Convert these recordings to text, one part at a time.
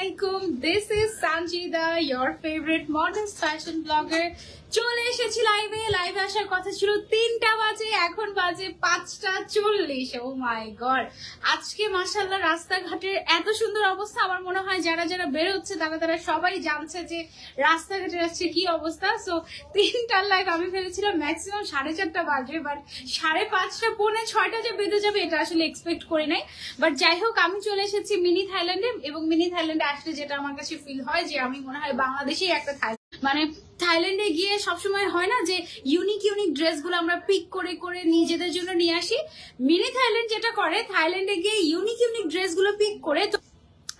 alaikum. This is Sanjida, your favorite modern fashion blogger. চলে এসেছি লাইভে লাইভে আসার কথা ছিল তিনটা বাজে, এখন বাজে পাঁচটা চল্লিশ। ও মাই গড আজকে মাসাল্লাহ রাস্তাঘাটের এত সুন্দর অবস্থা, আমার মনে হয় যারা যারা বেরোচ্ছে তারা তারা সবাই জানছে যে রাস্তাঘাটের আজকে কি অবস্থা। সো তিনটার লাইভ আমি ভেবেছিলাম ম্যাক্সিমাম সাড়ে চারটা বাজবে বাট সাড়ে পাঁচটা, পৌনে ছয়টা যে বেঁধে যাবে এটা আসলে এক্সপেক্ট করি নাই। বাট যাই হোক, আমি চলে এসেছি মিনি থাইল্যান্ডে এবং মিনি থাইল্যান্ডে আসলে যেটা আমার কাছে ফিল হয় যে আমি মনে হয় বাংলাদেশেই একটা থাই মানে থাইল্যান্ডে গিয়ে সবসময় হয় না যে ইউনিক ইউনিক ড্রেসগুলো আমরা পিক করে করে নিজেদের জন্য নিয়ে আসি। মিনি থাইল্যান্ড যেটা করে, থাইল্যান্ডে গিয়ে ইউনিক ইউনিক ড্রেসগুলো পিক করে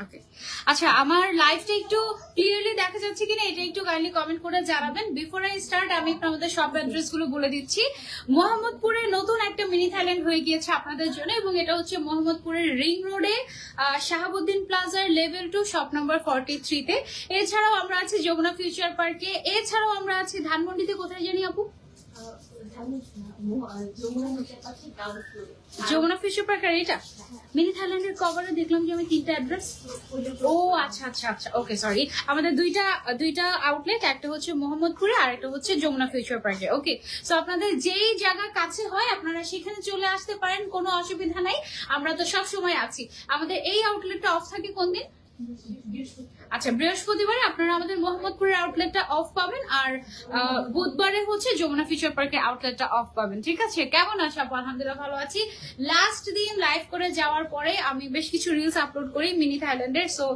ওকে আচ্ছা আমার লাইভটা একটু ক্লিয়ারলি দেখা যাচ্ছে কিনা এটা একটু কাইন্ডলি কমেন্ট করে জানাবেন। বিফোর আই স্টার্ট আমি একটু আমাদের সব অ্যাড্রেসগুলো বলে দিচ্ছি। মোহাম্মদপুরে নতুন একটা মিনি থাইল্যান্ড হয়ে গিয়েছে আপনাদের জন্য এবং এটা হচ্ছে মোহাম্মদপুরের রিং রোডে শাহাবুদ্দিন প্লাজার level two shop number forty থ্রিতে এছাড়াও আমরা আছি যমুনা ফিউচার পার্কে এছাড়াও আমরা আছি ধানমন্ডিতে। কোথায় জানি আপু? যমুনা ফিউচার পার্ক আর এটা? মিনি থাইল্যান্ডের কভারে দেখলাম যে আমি তিনটা অ্যাড্রেস ও আচ্ছা আচ্ছা আচ্ছা ওকে সরি আমাদের দুইটা দুইটা আউটলেট একটা হচ্ছে মোহাম্মদপুরে আর একটা হচ্ছে যমুনা ফিউচার পার্কে ওকে সো আপনাদের যেই জায়গা কাছে হয়, আপনারা সেখানে চলে আসতে পারেন, কোনো অসুবিধা নাই। আমরা তো সব সময় আছি। আমাদের এই আউটলেটটা অফ থাকে কোন দিন আচ্ছা বৃহস্পতিবারে আপনারা আমাদের মোহাম্মদপুরের আউটলেটটা অফ পাবেন আর বুধবারে হচ্ছে যমুনা ফিচার পার্কের আউটলেটটা অফ পাবেন। ঠিক আছে? কেমন আছে? আপু আলহামদুলিল্লাহ ভালো আছি। লাস্ট দিন লাইভ করে যাওয়ার পরে আমি বেশ কিছু রিলস আপলোড করি মিনি থাইল্যান্ডের সো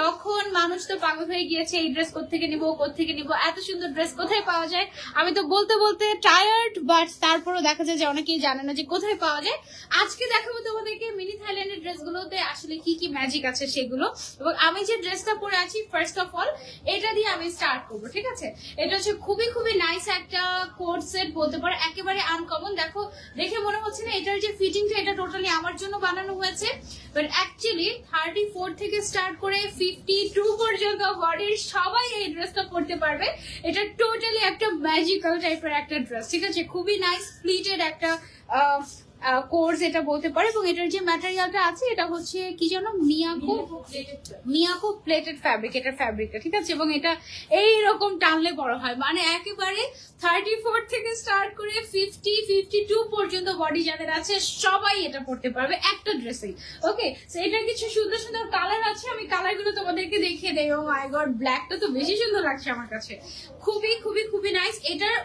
তখন মানুষ তো পাগল হয়ে গিয়েছে, এই ড্রেস কোথেকে নিবো কোথেকে নিবো, এত সুন্দর ড্রেস কোথায় পাওয়া যায়? আমি তো বলতে বলতে টায়ার্ড বাট তারপরও দেখা যায় যে অনেকেই জানে না যে কোথায় পাওয়া যায়। আজকে দেখাবো তোমাদেরকে মিনি থাইল্যান্ডের ড্রেসগুলোতে আসলে কি কি ম্যাজিক আছে সেগুলো। এবং আমি যে ড্রেসটা পরে আছি ফার্স্ট অফ অল এটা দিয়ে আমি স্টার্ট করব, ঠিক আছে? এটা হচ্ছে খুবই খুবই নাইস একটা কোট সেট বলতে পারো, একেবারে আনকমন দেখো, দেখে মনে হচ্ছে না এটার যে ফিটিংটা এটা টোটালি আমার জন্য বানানো হয়েছে। বাট অ্যাকচুয়ালি থার্টি ফোর থেকে স্টার্ট করে পর্যন্ত সবাই এই ড্রেসটা পরতে পারবে। এটা টোটালি একটা ম্যাজিক্যাল টাইপের একটা ড্রেস ঠিক আছে? খুবই নাইস প্লিটের একটা কোর্স এটা বলতে পারে এবং এটার যে ম্যাটেরিয়ালটা আছে, এটা হচ্ছে কি যেন? মিয়াকো মিয়াকো প্লেটেড ফ্যাব্রিক এটার ফ্যাব্রিকটা ঠিক আছে? এবং এটা এইরকম টানলে বড় হয়। মানে একেবারে থার্টি ফোর থেকে স্টার্ট করে ফিফটি ফিফটি টু পর্যন্ত বডি যাদের আছে, সবাই এটা পড়তে পারবে একটা ড্রেসেই ওকে এটার কিছু সুন্দর সুন্দর কালার আছে। আমি কালারগুলো তোমাদেরকে দেখিয়ে ও মাই গড ব্ল্যাকটা তো বেশি সুন্দর লাগছে আমার কাছে। খুবই খুবই খুবই নাইস এটার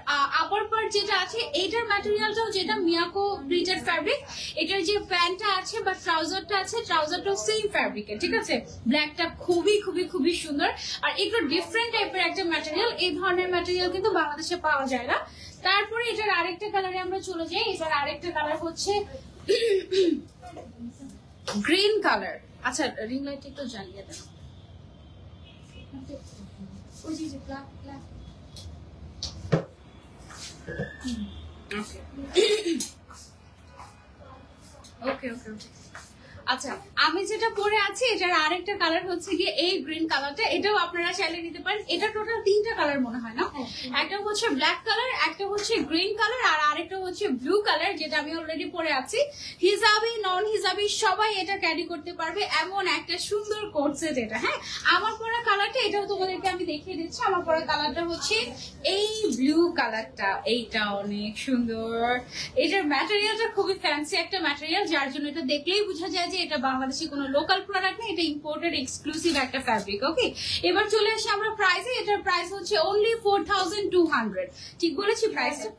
আপার পার্ট যেটা আছে এটার ম্যাটেরিয়ালটাও যেটা মিয়াকো প্রিন্টেড ফ্যাব্রিক এটার যে প্যান্টটা আছে বা ট্রাউজারটা আছে ট্রাউজারটাও সেম ফ্যাব্রিকের ঠিক আছে? ব্ল্যাকটা খুবই খুবই খুবই সুন্দর। আর একটু ডিফারেন্ট টাইপের একটা ম্যাটেরিয়াল এই ধরনের ম্যাটেরিয়াল কিন্তু বাংলাদেশে পাওয়া যায় না। তারপরে এটার আরেকটা কালারে আমরা চলে যাই। এটার আরেকটা কালার হচ্ছে গ্রিন কালার আচ্ছা রিং লাইট একটু জ্বালিয়ে দেন ওই যে যে ব্ল্যাক ব্ল্যাক ওকে ওকে ওকে আচ্ছা আমি যেটা পরে আছি এটার আরেকটা কালার হচ্ছে গিয়ে এই গ্রিন কালারটা এটাও আপনারা চাইলে নিতে পারেন। এটা টোটাল তিনটা কালার মনে হয় না? একটা হচ্ছে ব্ল্যাক কালার একটা হচ্ছে গ্রিন কালার আর আরেকটা হচ্ছে ব্লু কালার যেটা আমি অলরেডি পরে আছি। হিজাবি নন হিজাবি সবাই এটা ক্যারি করতে পারবে এমন একটা সুন্দর কোট সেট এটা হ্যাঁ? আমার পরা কালারটা এটাও তোমাদেরকে আমি দেখিয়ে দিচ্ছি। আমার পরা কালারটা হচ্ছে এই ব্লু কালারটা এইটা অনেক সুন্দর। এটার ম্যাটেরিয়ালটা খুবই ফ্যান্সি একটা ম্যাটেরিয়াল যার জন্য এটা দেখলেই বোঝা যায় যে এটা বাংলাদেশি কোনো লোকাল প্রোডাক্ট না, এটা ইম্পোর্টেড এক্সক্লুসিভ একটা ফ্যাব্রিক ওকে এবার চলে আসি আমরা প্রাইসে এটার প্রাইস হচ্ছে অনলি ফোর ঠিক বলেছি প্রাইসটা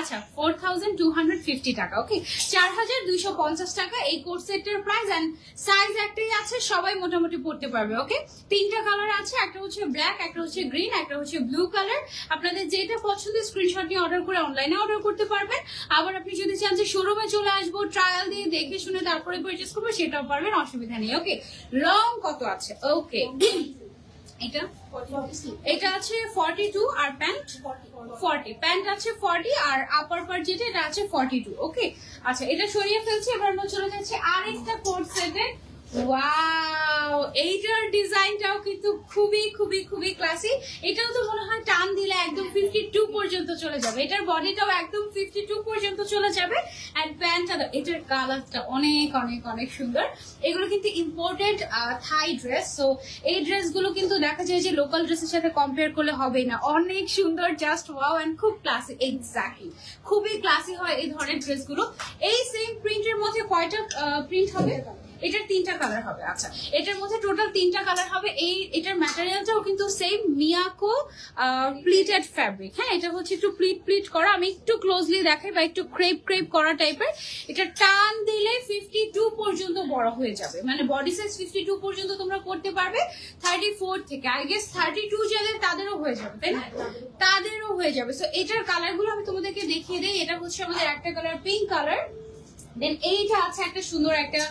আচ্ছা four thousand two hundred fifty টাকা ওকে চার হাজার দুইশো পঞ্চাশ টাকা এই কোর্স সেটের প্রাইস অ্যান্ড সাইজ একটাই আছে, সবাই মোটামুটি পড়তে পারবে ওকে তিনটা কালার আছে, একটা হচ্ছে ব্ল্যাক একটা হচ্ছে গ্রিন একটা হচ্ছে ব্লু কালার আপনাদের যেটা পছন্দ স্ক্রিনশট নিয়ে অর্ডার করে অনলাইনে অর্ডার করতে পারবেন। আবার আপনি যদি চান যে শোরুমে চলে আসব ট্রায়াল দিয়ে দেখে শুনে তারপরে পারচেস করব, সেটাও পারবেন, অসুবিধা নেই ওকে লং কত আছে? ওকে এটা? এটা আছে ফর্টি টু আর প্যান্ট ফর্টি প্যান্ট আছে ফর্টি আর আপার ওকে আচ্ছা এটা সরিয়ে ফেলছি, এবার চলে যাচ্ছে আরেকটা কোর্স সেটে ওয়াও এইটার ডিজাইনটাও কিন্তু খুবই খুবই খুবই ক্লাসি এটাও তো মনে হয় টান দিলে একদম ফিফটি টু পর্যন্ত চলে যাবে। এটার বডিটাও একদম ফিফটি টু পর্যন্ত চলে যাবে। অ্যান্ড প্যান্টটা এটার কালারটা অনেক অনেক অনেক সুন্দর। এগুলো কিন্তু ইম্পোর্টেড থাই ড্রেস সো এই ড্রেসগুলো কিন্তু দেখা যায় যে লোকাল ড্রেসের সাথে কম্পেয়ার করলে হবে না। অনেক সুন্দর জাস্ট ওয়াও অ্যান্ড খুব ক্লাসি এক্স্যাক্টলি খুবই ক্লাসি হয় এই ধরনের ড্রেসগুলো এই সেম প্রিন্টের মধ্যে কয়টা প্রিন্ট হবে? এটার তিনটা কালার হবে আচ্ছা। এটার মধ্যে টোটাল তিনটা কালার হবে এই এটার ম্যাটেরিয়ালটাও কিন্তু সেম মিয়াকো প্লিটেড ফ্যাব্রিক হ্যাঁ এটা হচ্ছে একটু প্লিট প্লিট করা আমি একটু ক্লোজলি দেখাই বা একটু ক্রেপ ক্রেপ করা টাইপের এটা টান দিলে ফিফটি টু পর্যন্ত বড় হয়ে যাবে। মানে বডি সাইজ ফিফটি টু পর্যন্ত তোমরা করতে পারবে থার্টি ফোর থেকে। আই গেস থার্টি টু যাদের তাদেরও হয়ে যাবে তাই না? তাদেরও হয়ে যাবে। সো এটার কালারগুলো আমি তোমাদেরকে দেখিয়ে দিই। এটা হচ্ছে আমাদের একটা কালার পিঙ্ক কালার দেন এইটা আছে একটা সুন্দর একটা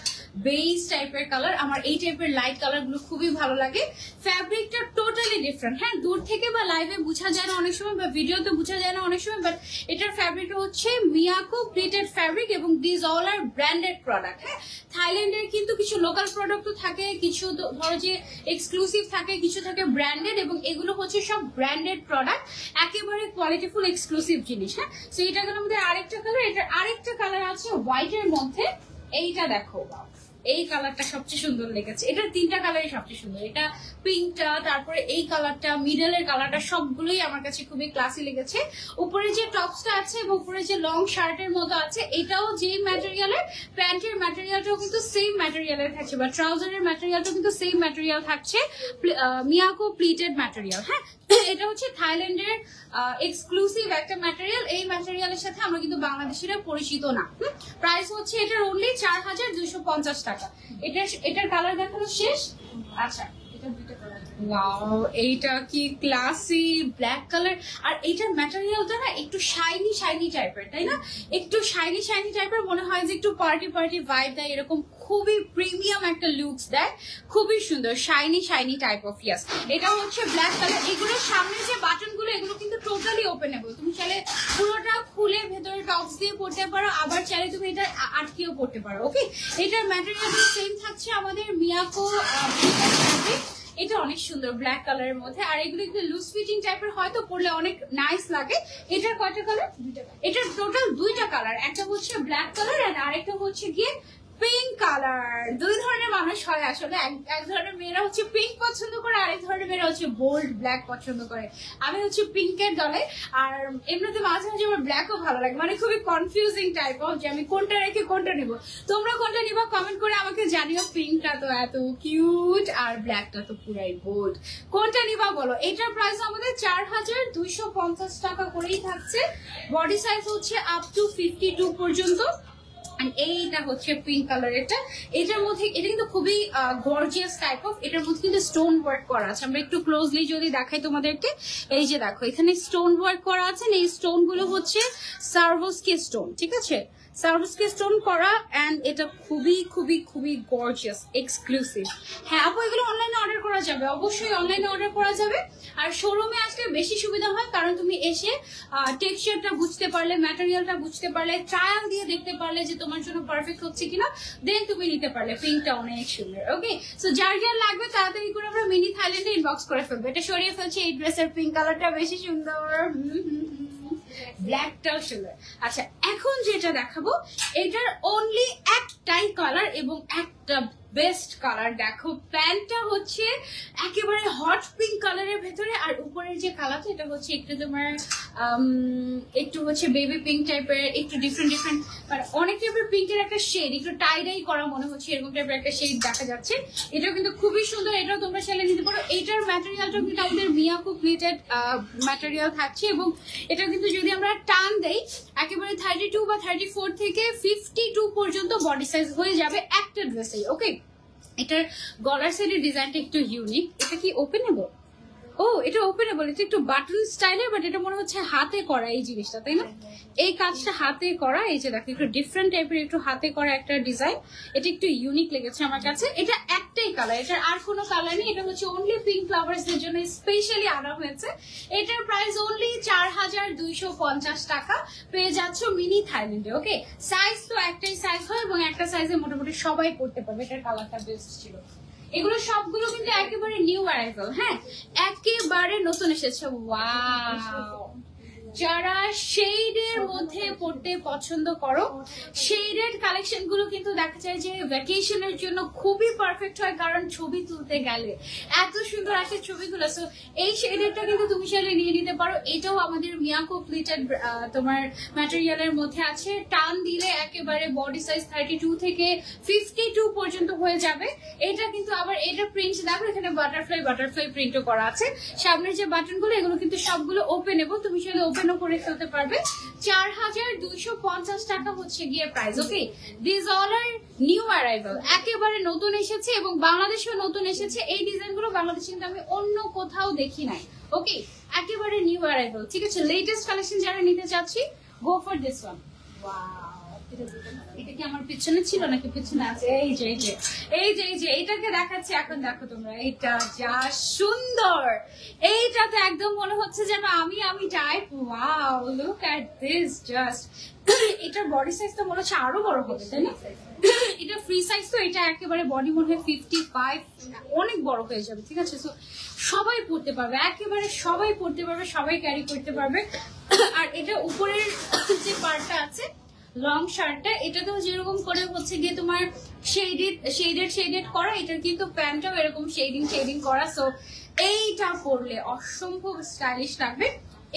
বেস টাইপের কালার আমার এই টাইপের লাইট কালারগুলো খুবই ভালো লাগে। ফ্যাব্রিকটা টোটালি ডিফারেন্ট হ্যাঁ দূর থেকে বা লাইভে বোঝা যায় না অনেক সময় বা ভিডিওতে বোঝা যায় না অনেক সময় বাট এটার ফ্যাব্রিকটা হচ্ছে মিয়াকো প্লেটেড ফ্যাব্রিক এবং this all are branded product হ্যাঁ থাইল্যান্ডের কিন্তু কিছু লোকাল প্রোডাক্টও থাকে, কিছু ধরো যে এক্সক্লুসিভ থাকে, কিছু থাকে ব্র্যান্ডেড এবং এগুলো হচ্ছে সব ব্র্যান্ডেড প্রোডাক্ট একেবারে কোয়ালিটিফুল এক্সক্লুসিভ জিনিস। হ্যাঁ সো এটা গেল আমাদের আরেকটা কালার এটার আরেকটা কালার আছে হোয়াইটের মধ্যে এইটা দেখো। এই কালারটা সবচেয়ে সুন্দর লেগেছে। এটা তিনটা কালারই সবচেয়ে সুন্দর। এটা পিঙ্কটা, তারপরে এই কালারটা, মিডলের কালারটা, সবগুলোই আমার কাছে খুবই ক্লাসি লেগেছে। উপরে যে টপসটা আছে এবং উপরে যে লং শার্টের মতো আছে, এটাও যে ম্যাটেরিয়ালের প্যান্টের ম্যাটেরিয়ালটাও কিন্তু সেম ম্যাটেরিয়ালের থাকছে বা ট্রাউজারের ম্যাটেরিয়ালটাও কিন্তু সেম ম্যাটেরিয়াল থাকছে মিয়াকো প্লিটেড ম্যাটেরিয়াল হ্যাঁ? এটা হচ্ছে থাইল্যান্ডের এক্সক্লুসিভ একটা ম্যাটেরিয়াল এই ম্যাটেরিয়ালের সাথে আমরা কিন্তু বাংলাদেশিরা পরিচিত না প্রাইস হচ্ছে এটার অনলি চার হাজার দুইশো পঞ্চাশ টাকা। এটার এটার কালার দেখানো শেষ? আচ্ছা এইটা কি ক্লাসি ব্ল্যাক কালার আর এইটার ম্যাটেরিয়ালটা না একটু শাইনি শাইনি টাইপের তাই না? একটু শাইনি শাইনি টাইপের মনে হয় যে একটু পার্টি পার্টি ভাইব দেয়, এরকম খুবই প্রিমিয়াম একটা লুকস দেয়। খুবই সুন্দর shiny shiny type of yes এটা হচ্ছে ব্ল্যাক কালার এগুলোর সামনে যে বাটনগুলো এগুলো কিন্তু টোটালি ওপেনেবল তুমি চাইলে পুরোটা খুলে ভেতরে টপস দিয়ে পড়তে পারো, আবার চাইলে তুমি এটা আটকেও পড়তে পারো ওকে এটার ম্যাটেরিয়াল সেম থাকছে আমাদের মিয়াকো এটা অনেক সুন্দর ব্ল্যাক কালারের মধ্যে। আর এগুলো একটু লুজ ফিটিং টাইপের হয়তো পরলে অনেক নাইস লাগে। এটার কয়টা কালার এটার টোটাল দুইটা কালার একটা হচ্ছে ব্ল্যাক কালার আর আরেকটা হচ্ছে গিয়ে পিঙ্ক কালার দুই ধরনের মানুষ হয় আসলে। এক ধরনের মেয়েরা হচ্ছে পিঙ্ক পছন্দ করে, আরেক ধরনের মেয়েরা হচ্ছে বোল্ড ব্ল্যাক পছন্দ করে। আমি হচ্ছে পিঙ্কের দলে, আর এমনিতে মাঝে মাঝে আমার ব্ল্যাকও ভালো লাগে। মানে খুবই কনফিউজিং টাইপ যে আমি কোনটা রেখে কোনটা নিব। তোমরা কোনটা নিবা কমেন্ট করে আমাকে জানিও। পিঙ্কটা তো এত কিউট আর ব্ল্যাকটা তো পুরাই বোল্ড কোনটা নিবা বলো? এটার প্রাইস আমাদের চার হাজার দুইশো পঞ্চাশ টাকা করেই থাকছে। বডি সাইজ হচ্ছে আপ টু ফিফটি টু পর্যন্ত। এইটা হচ্ছে পিঙ্ক কালার এটা। এটার মধ্যে এটা কিন্তু খুবই গর্জিয়াস টাইপ অফ এটার মধ্যে কিন্তু স্টোন ওয়ার্ক করা আছে। আমরা একটু ক্লোজলি যদি দেখাই তোমাদেরকে, এই যে দেখো, এখানে স্টোন ওয়ার্ক করা আছে এই স্টোনগুলো হচ্ছে স্টোন ঠিক আছে? সার্ভিসকে স্টোন করা অ্যান্ড এটা খুবই খুবই খুবই গর্জিয়াস এক্সক্লুসিভ হ্যাঁ আপু, এগুলো অনলাইনে অর্ডার করা যাবে। অবশ্যই অনলাইনে অর্ডার করা যাবে। আর শোরুমে আসলে বেশি সুবিধা হয় কারণ তুমি এসে টেক্সচারটা বুঝতে পারলে ম্যাটেরিয়ালটা বুঝতে পারলে ট্রায়াল দিয়ে দেখতে পারলে যে তোমার জন্য পারফেক্ট হচ্ছে কিনা দেন তুমি নিতে পারলে। পিঙ্কটা অনেক সুন্দর ওকে সো যার যার লাগবে তাড়াতাড়ি করে আমরা মিনি থাইল্যান্ডে ইনবক্স করে ফেলব। এটা সরিয়ে ফেলছি, এই ড্রেসের পিঙ্ক কালারটা বেশি সুন্দর। ব্ল্যাকটাও সুন্দর আচ্ছা এখন যেটা দেখাবো এটার অনলি একটাই কালার এবং একটা বেস্ট কালার দেখো, প্যান্টটা হচ্ছে একেবারে হট পিঙ্ক কালারের ভেতরে, আর উপরের যে কালারটা এটা হচ্ছে একটু তোমার একটু হচ্ছে বেবি পিঙ্ক টাইপের একটু ডিফারেন্ট ডিফারেন্ট মানে অনেক টাইপের পিঙ্কের একটা শেড একটু টাইডাই করা মনে হচ্ছে, এরকম টাইপের একটা শেড দেখা যাচ্ছে। এটাও কিন্তু খুবই সুন্দর, এটাও তোমরা সেলে নিতে পারো। এটার ম্যাটেরিয়ালটাও কিন্তু আমাদের মিয়াকু প্লেটেড ম্যাটেরিয়াল থাকছে, এবং এটা কিন্তু যদি আমরা টান দেই, একেবারে থার্টি টু বা থার্টি ফোর থেকে ফিফটি টু পর্যন্ত বডি সাইজ হয়ে যাবে একটা ড্রেসে ওকে এটার গলার সাইডের ডিজাইনটা একটু ইউনিক এটা কি ওপেনেবল ও, এটা ওপেনেবল এটা একটু বাটন স্টাইলের বাট এটা মনে হচ্ছে হাতে করা এই জিনিসটা, তাই না? এই কাজটা হাতে করা, এই যে দেখো, একটু ডিফারেন্ট টাইপের একটু হাতে করা একটা ডিজাইন এটা একটু ইউনিক লেগেছে আমার কাছে। এটা একটাই কালার এটার আর কোনো কালার নেই, এটা হচ্ছে অনলি পিঙ্ক ফ্লাওয়ার্সদের জন্য স্পেশালি আনা হয়েছে। এটার প্রাইস অনলি চার হাজার দুইশো পঞ্চাশ টাকা, পেয়ে যাচ্ছ মিনি থাইল্যান্ডে ওকে সাইজ তো একটাই সাইজ হয়, এবং একটা সাইজে মোটামুটি সবাই পড়তে পারবে, এটার কালারটা বেস্ট ছিল। এগুলো সবগুলো কিন্তু একেবারে নিউ অ্যারাইভাল হ্যাঁ? একেবারে নতুন এসেছে ওয়াও যারা শেডের মধ্যে পড়তে পছন্দ করো শেডেড কালেকশনগুলো কিন্তু দেখা যায় যে ভ্যাকেশনের জন্য খুবই পারফেক্ট হয়, কারণ ছবি তুলতে গেলে। এত সুন্দর আসে ছবিগুলো সো এই শেডেরটা কিন্তু তুমি চাইলে নিয়ে নিতে পারো। এটাও আমাদের মিয়াকো প্লিটেড তোমার ম্যাটেরিয়ালের মধ্যে আছে। টান দিলে একেবারে বডি সাইজ থার্টি টু থেকে ফিফটি টু পর্যন্ত হয়ে যাবে। এটা কিন্তু আবার, এটা প্রিন্ট দেখো এখানে বাটারফ্লাই বাটারফ্লাই প্রিন্টও করা আছে। সামনের যে বাটনগুলো এগুলো কিন্তু সবগুলো ওপেন এবং তুমি চাইলে ওপেনও করে ফেলতে পারবে। চার হাজার দুইশো পঞ্চাশ টাকা হচ্ছে গিয়ে price okay this all are new arrival একেবারে নতুন এসেছে এবং বাংলাদেশেও নতুন এসেছে। এই ডিজাইনগুলো বাংলাদেশে কিন্তু আমি অন্য কোথাও দেখি নাই ওকে একেবারে নিউ অ্যারাইভাল ঠিক আছে লেটেস্ট কালেকশন যারা নিতে চাচ্ছি গো ফর দিস ওয়ান এটা কি আমার পিছনে ছিল নাকি পিছনে আছে? এই যে এই যে এই যে এই যে, এইটাকে দেখাচ্ছি। এখন দেখো তোমরা এটা যা সুন্দর। এইটা তো একদম মনে হচ্ছে যেন আমি আমি type wow look at this just এটার বডি সাইজ তো মনে হচ্ছে আরও বড় হবে, তাই না? এটা ফ্রি সাইজ তো, এটা একেবারে বডি মনে হয় ফিফটি ফাইভ অনেক বড় হয়ে যাবে, ঠিক আছে? তো সবাই পড়তে পারবে, একেবারে সবাই পড়তে পারবে, সবাই ক্যারি করতে পারবে। আর এটা উপরের যে পার্টটা আছে লং শার্টটা, এটাতেও যেরকম করে হচ্ছে গিয়ে তোমার শেডেড শেডেড শেডেড করা, এটার কিন্তু প্যান্টটাও এরকম শেডিং শেডিং করা। সো এইটা পরলে অসম্ভব স্টাইলিশ লাগবে।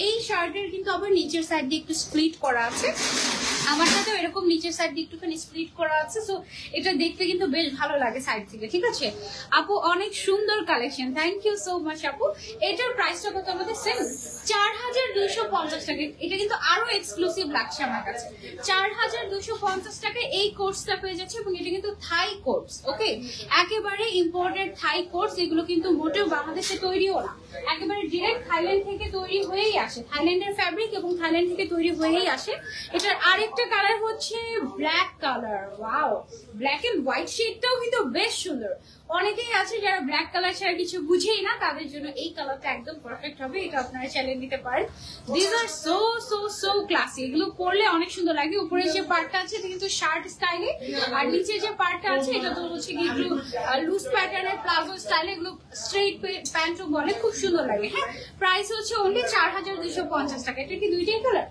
এই শার্টের কিন্তু আবার নিচের সাইড দিয়ে একটু স্প্লিট করা আছে। আমারটাতেও এরকম নিচের সাইড দিয়ে একটুখানি স্প্লিট করা আছে সো এটা দেখতে কিন্তু বেশ ভালো লাগে সাইড থেকে, ঠিক আছে? আপু, অনেক সুন্দর collection thank you so much আপু। এটার প্রাইসটা কত আমাদের? সেম চার হাজার দুইশো পঞ্চাশ টাকা। এটা কিন্তু আরও এক্সক্লুসিভ লাগছে আমার কাছে। চার হাজার দুইশো পঞ্চাশ টাকা এই কোর্সটা পেয়ে যাচ্ছে এবং এটা কিন্তু থাই কোর্স ওকে একেবারে ইম্পোর্টেড থাই কোর্স এগুলো কিন্তু মোটেও বাংলাদেশে তৈরিও না। একেবারে ডিরেক্ট থাইল্যান্ড থেকে তৈরি হয়েই আসে। থাইল্যান্ডের ফ্যাব্রিক এবং থাইল্যান্ড থেকে তৈরি হয়েই আসে। এটার আরেকটা কালার হচ্ছে black colour wow black and white শেডটাও কিন্তু বেশ সুন্দর। অনেকেই আছে যারা ব্ল্যাক কালার ছাড়া কিছু বুঝেই না তাদের জন্য এই কালারটা একদম পারফেক্ট হবে এটা আপনারা চ্যালেঞ্জ নিতে পারেন। This are so so so classy এগুলো পরলে অনেক সুন্দর লাগে। উপরে যে পার্টটা আছে এটা কিন্তু শার্ট স্টাইলে আর নিচে যে পার্টটা আছে এটা তো হচ্ছে কি একটু লুজ প্যাটার্নের প্লাজো স্টাইলে এগুলো স্ট্রেট প্যান্টও বলে খুব সুন্দর লাগে হ্যাঁ? প্রাইস হচ্ছে অনলি চার হাজার দুইশো পঞ্চাশ টাকা। এটা কি দুইটাই কালার